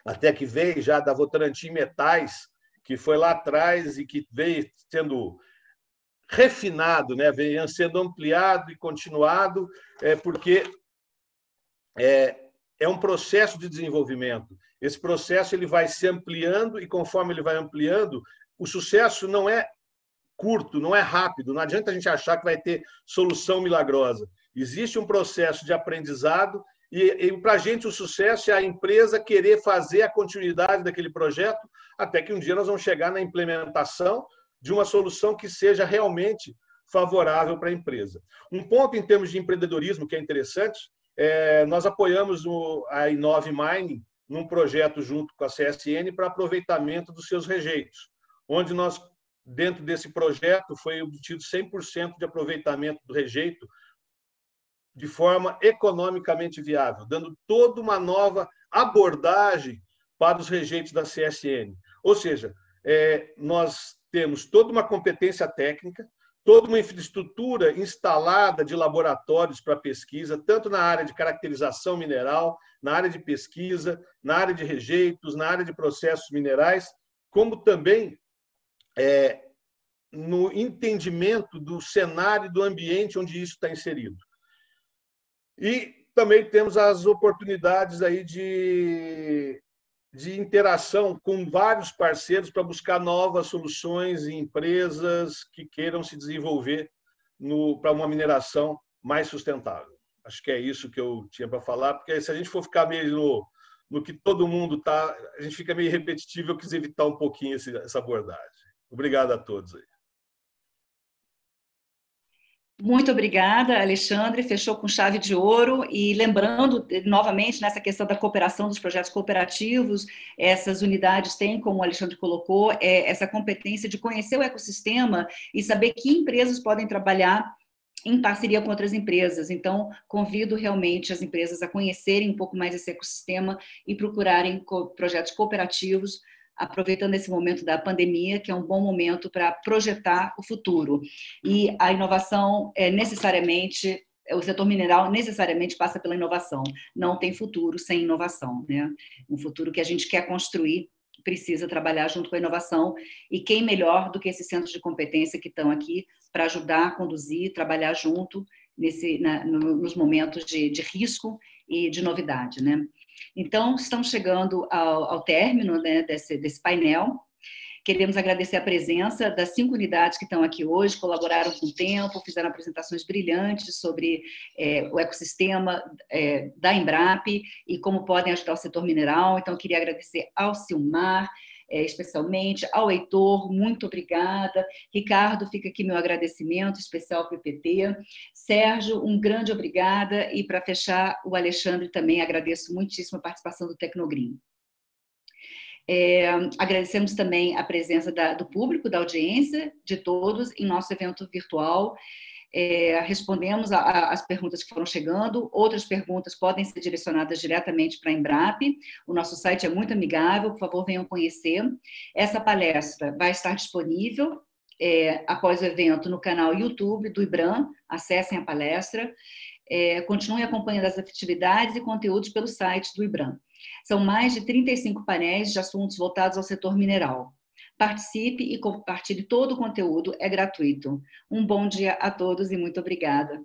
até que veio já da Votorantim Metais, que foi lá atrás e que veio sendo refinado, né? veio sendo ampliado e continuado, é, porque é, é um processo de desenvolvimento. Esse processo ele vai se ampliando e conforme ele vai ampliando, o sucesso não é curto, não é rápido. Não adianta a gente achar que vai ter solução milagrosa. Existe um processo de aprendizado e, e para a gente o sucesso é a empresa querer fazer a continuidade daquele projeto até que um dia nós vamos chegar na implementação de uma solução que seja realmente favorável para a empresa. Um ponto em termos de empreendedorismo que é interessante, é, nós apoiamos o, a Inove Mining num projeto junto com a CSN para aproveitamento dos seus rejeitos, onde nós, dentro desse projeto, foi obtido 100% de aproveitamento do rejeito de forma economicamente viável, dando toda uma nova abordagem para os rejeitos da CSN. Ou seja, é, nós temos toda uma competência técnica, toda uma infraestrutura instalada de laboratórios para pesquisa, tanto na área de caracterização mineral, na área de pesquisa, na área de rejeitos, na área de processos minerais, como também é, no entendimento do cenário do ambiente onde isso está inserido. E também temos as oportunidades aí de de interação com vários parceiros para buscar novas soluções e empresas que queiram se desenvolver para uma mineração mais sustentável. Acho que é isso que eu tinha para falar, porque se a gente for ficar meio no, no que todo mundo está, a gente fica meio repetitivo, eu quis evitar um pouquinho esse, essa abordagem. Obrigado a todos aí. Muito obrigada, Alexandre. Fechou com chave de ouro. E lembrando, novamente, nessa questão da cooperação dos projetos cooperativos, essas unidades têm, como o Alexandre colocou, é, essa competência de conhecer o ecossistema e saber que empresas podem trabalhar em parceria com outras empresas. Então, convido realmente as empresas a conhecerem um pouco mais esse ecossistema e procurarem projetos cooperativos aproveitando esse momento da pandemia, que é um bom momento para projetar o futuro. E a inovação é necessariamente o setor mineral necessariamente passa pela inovação. Não tem futuro sem inovação, né? Um futuro que a gente quer construir precisa trabalhar junto com a inovação e quem melhor do que esses centros de competência que estão aqui para ajudar conduzir, trabalhar junto nesse, na, no, nos momentos de, de risco e de novidade, né? Então, estamos chegando ao, ao término né, desse, desse painel. Queremos agradecer a presença das cinco unidades que estão aqui hoje, colaboraram com o tempo, fizeram apresentações brilhantes sobre é, o ecossistema é, da Embrap e como podem ajudar o setor mineral. Então, queria agradecer ao Silmar, especialmente, ao Heitor, muito obrigada. Ricardo, fica aqui meu agradecimento especial para o IPT. Sérgio, um grande obrigada. E para fechar, o Alexandre também agradeço muitíssimo a participação do Tecnogreen. É, agradecemos também a presença da, do público, da audiência, de todos, em nosso evento virtual. É, respondemos as perguntas que foram chegando, outras perguntas podem ser direcionadas diretamente para a Embrap, o nosso site é muito amigável, por favor, venham conhecer. Essa palestra vai estar disponível é, após o evento no canal YouTube do IBRAM, acessem a palestra, é, continuem acompanhando as atividades e conteúdos pelo site do IBRAM. São mais de 35 painéis de assuntos voltados ao setor mineral. Participe e compartilhe todo o conteúdo, é gratuito. Um bom dia a todos e muito obrigada.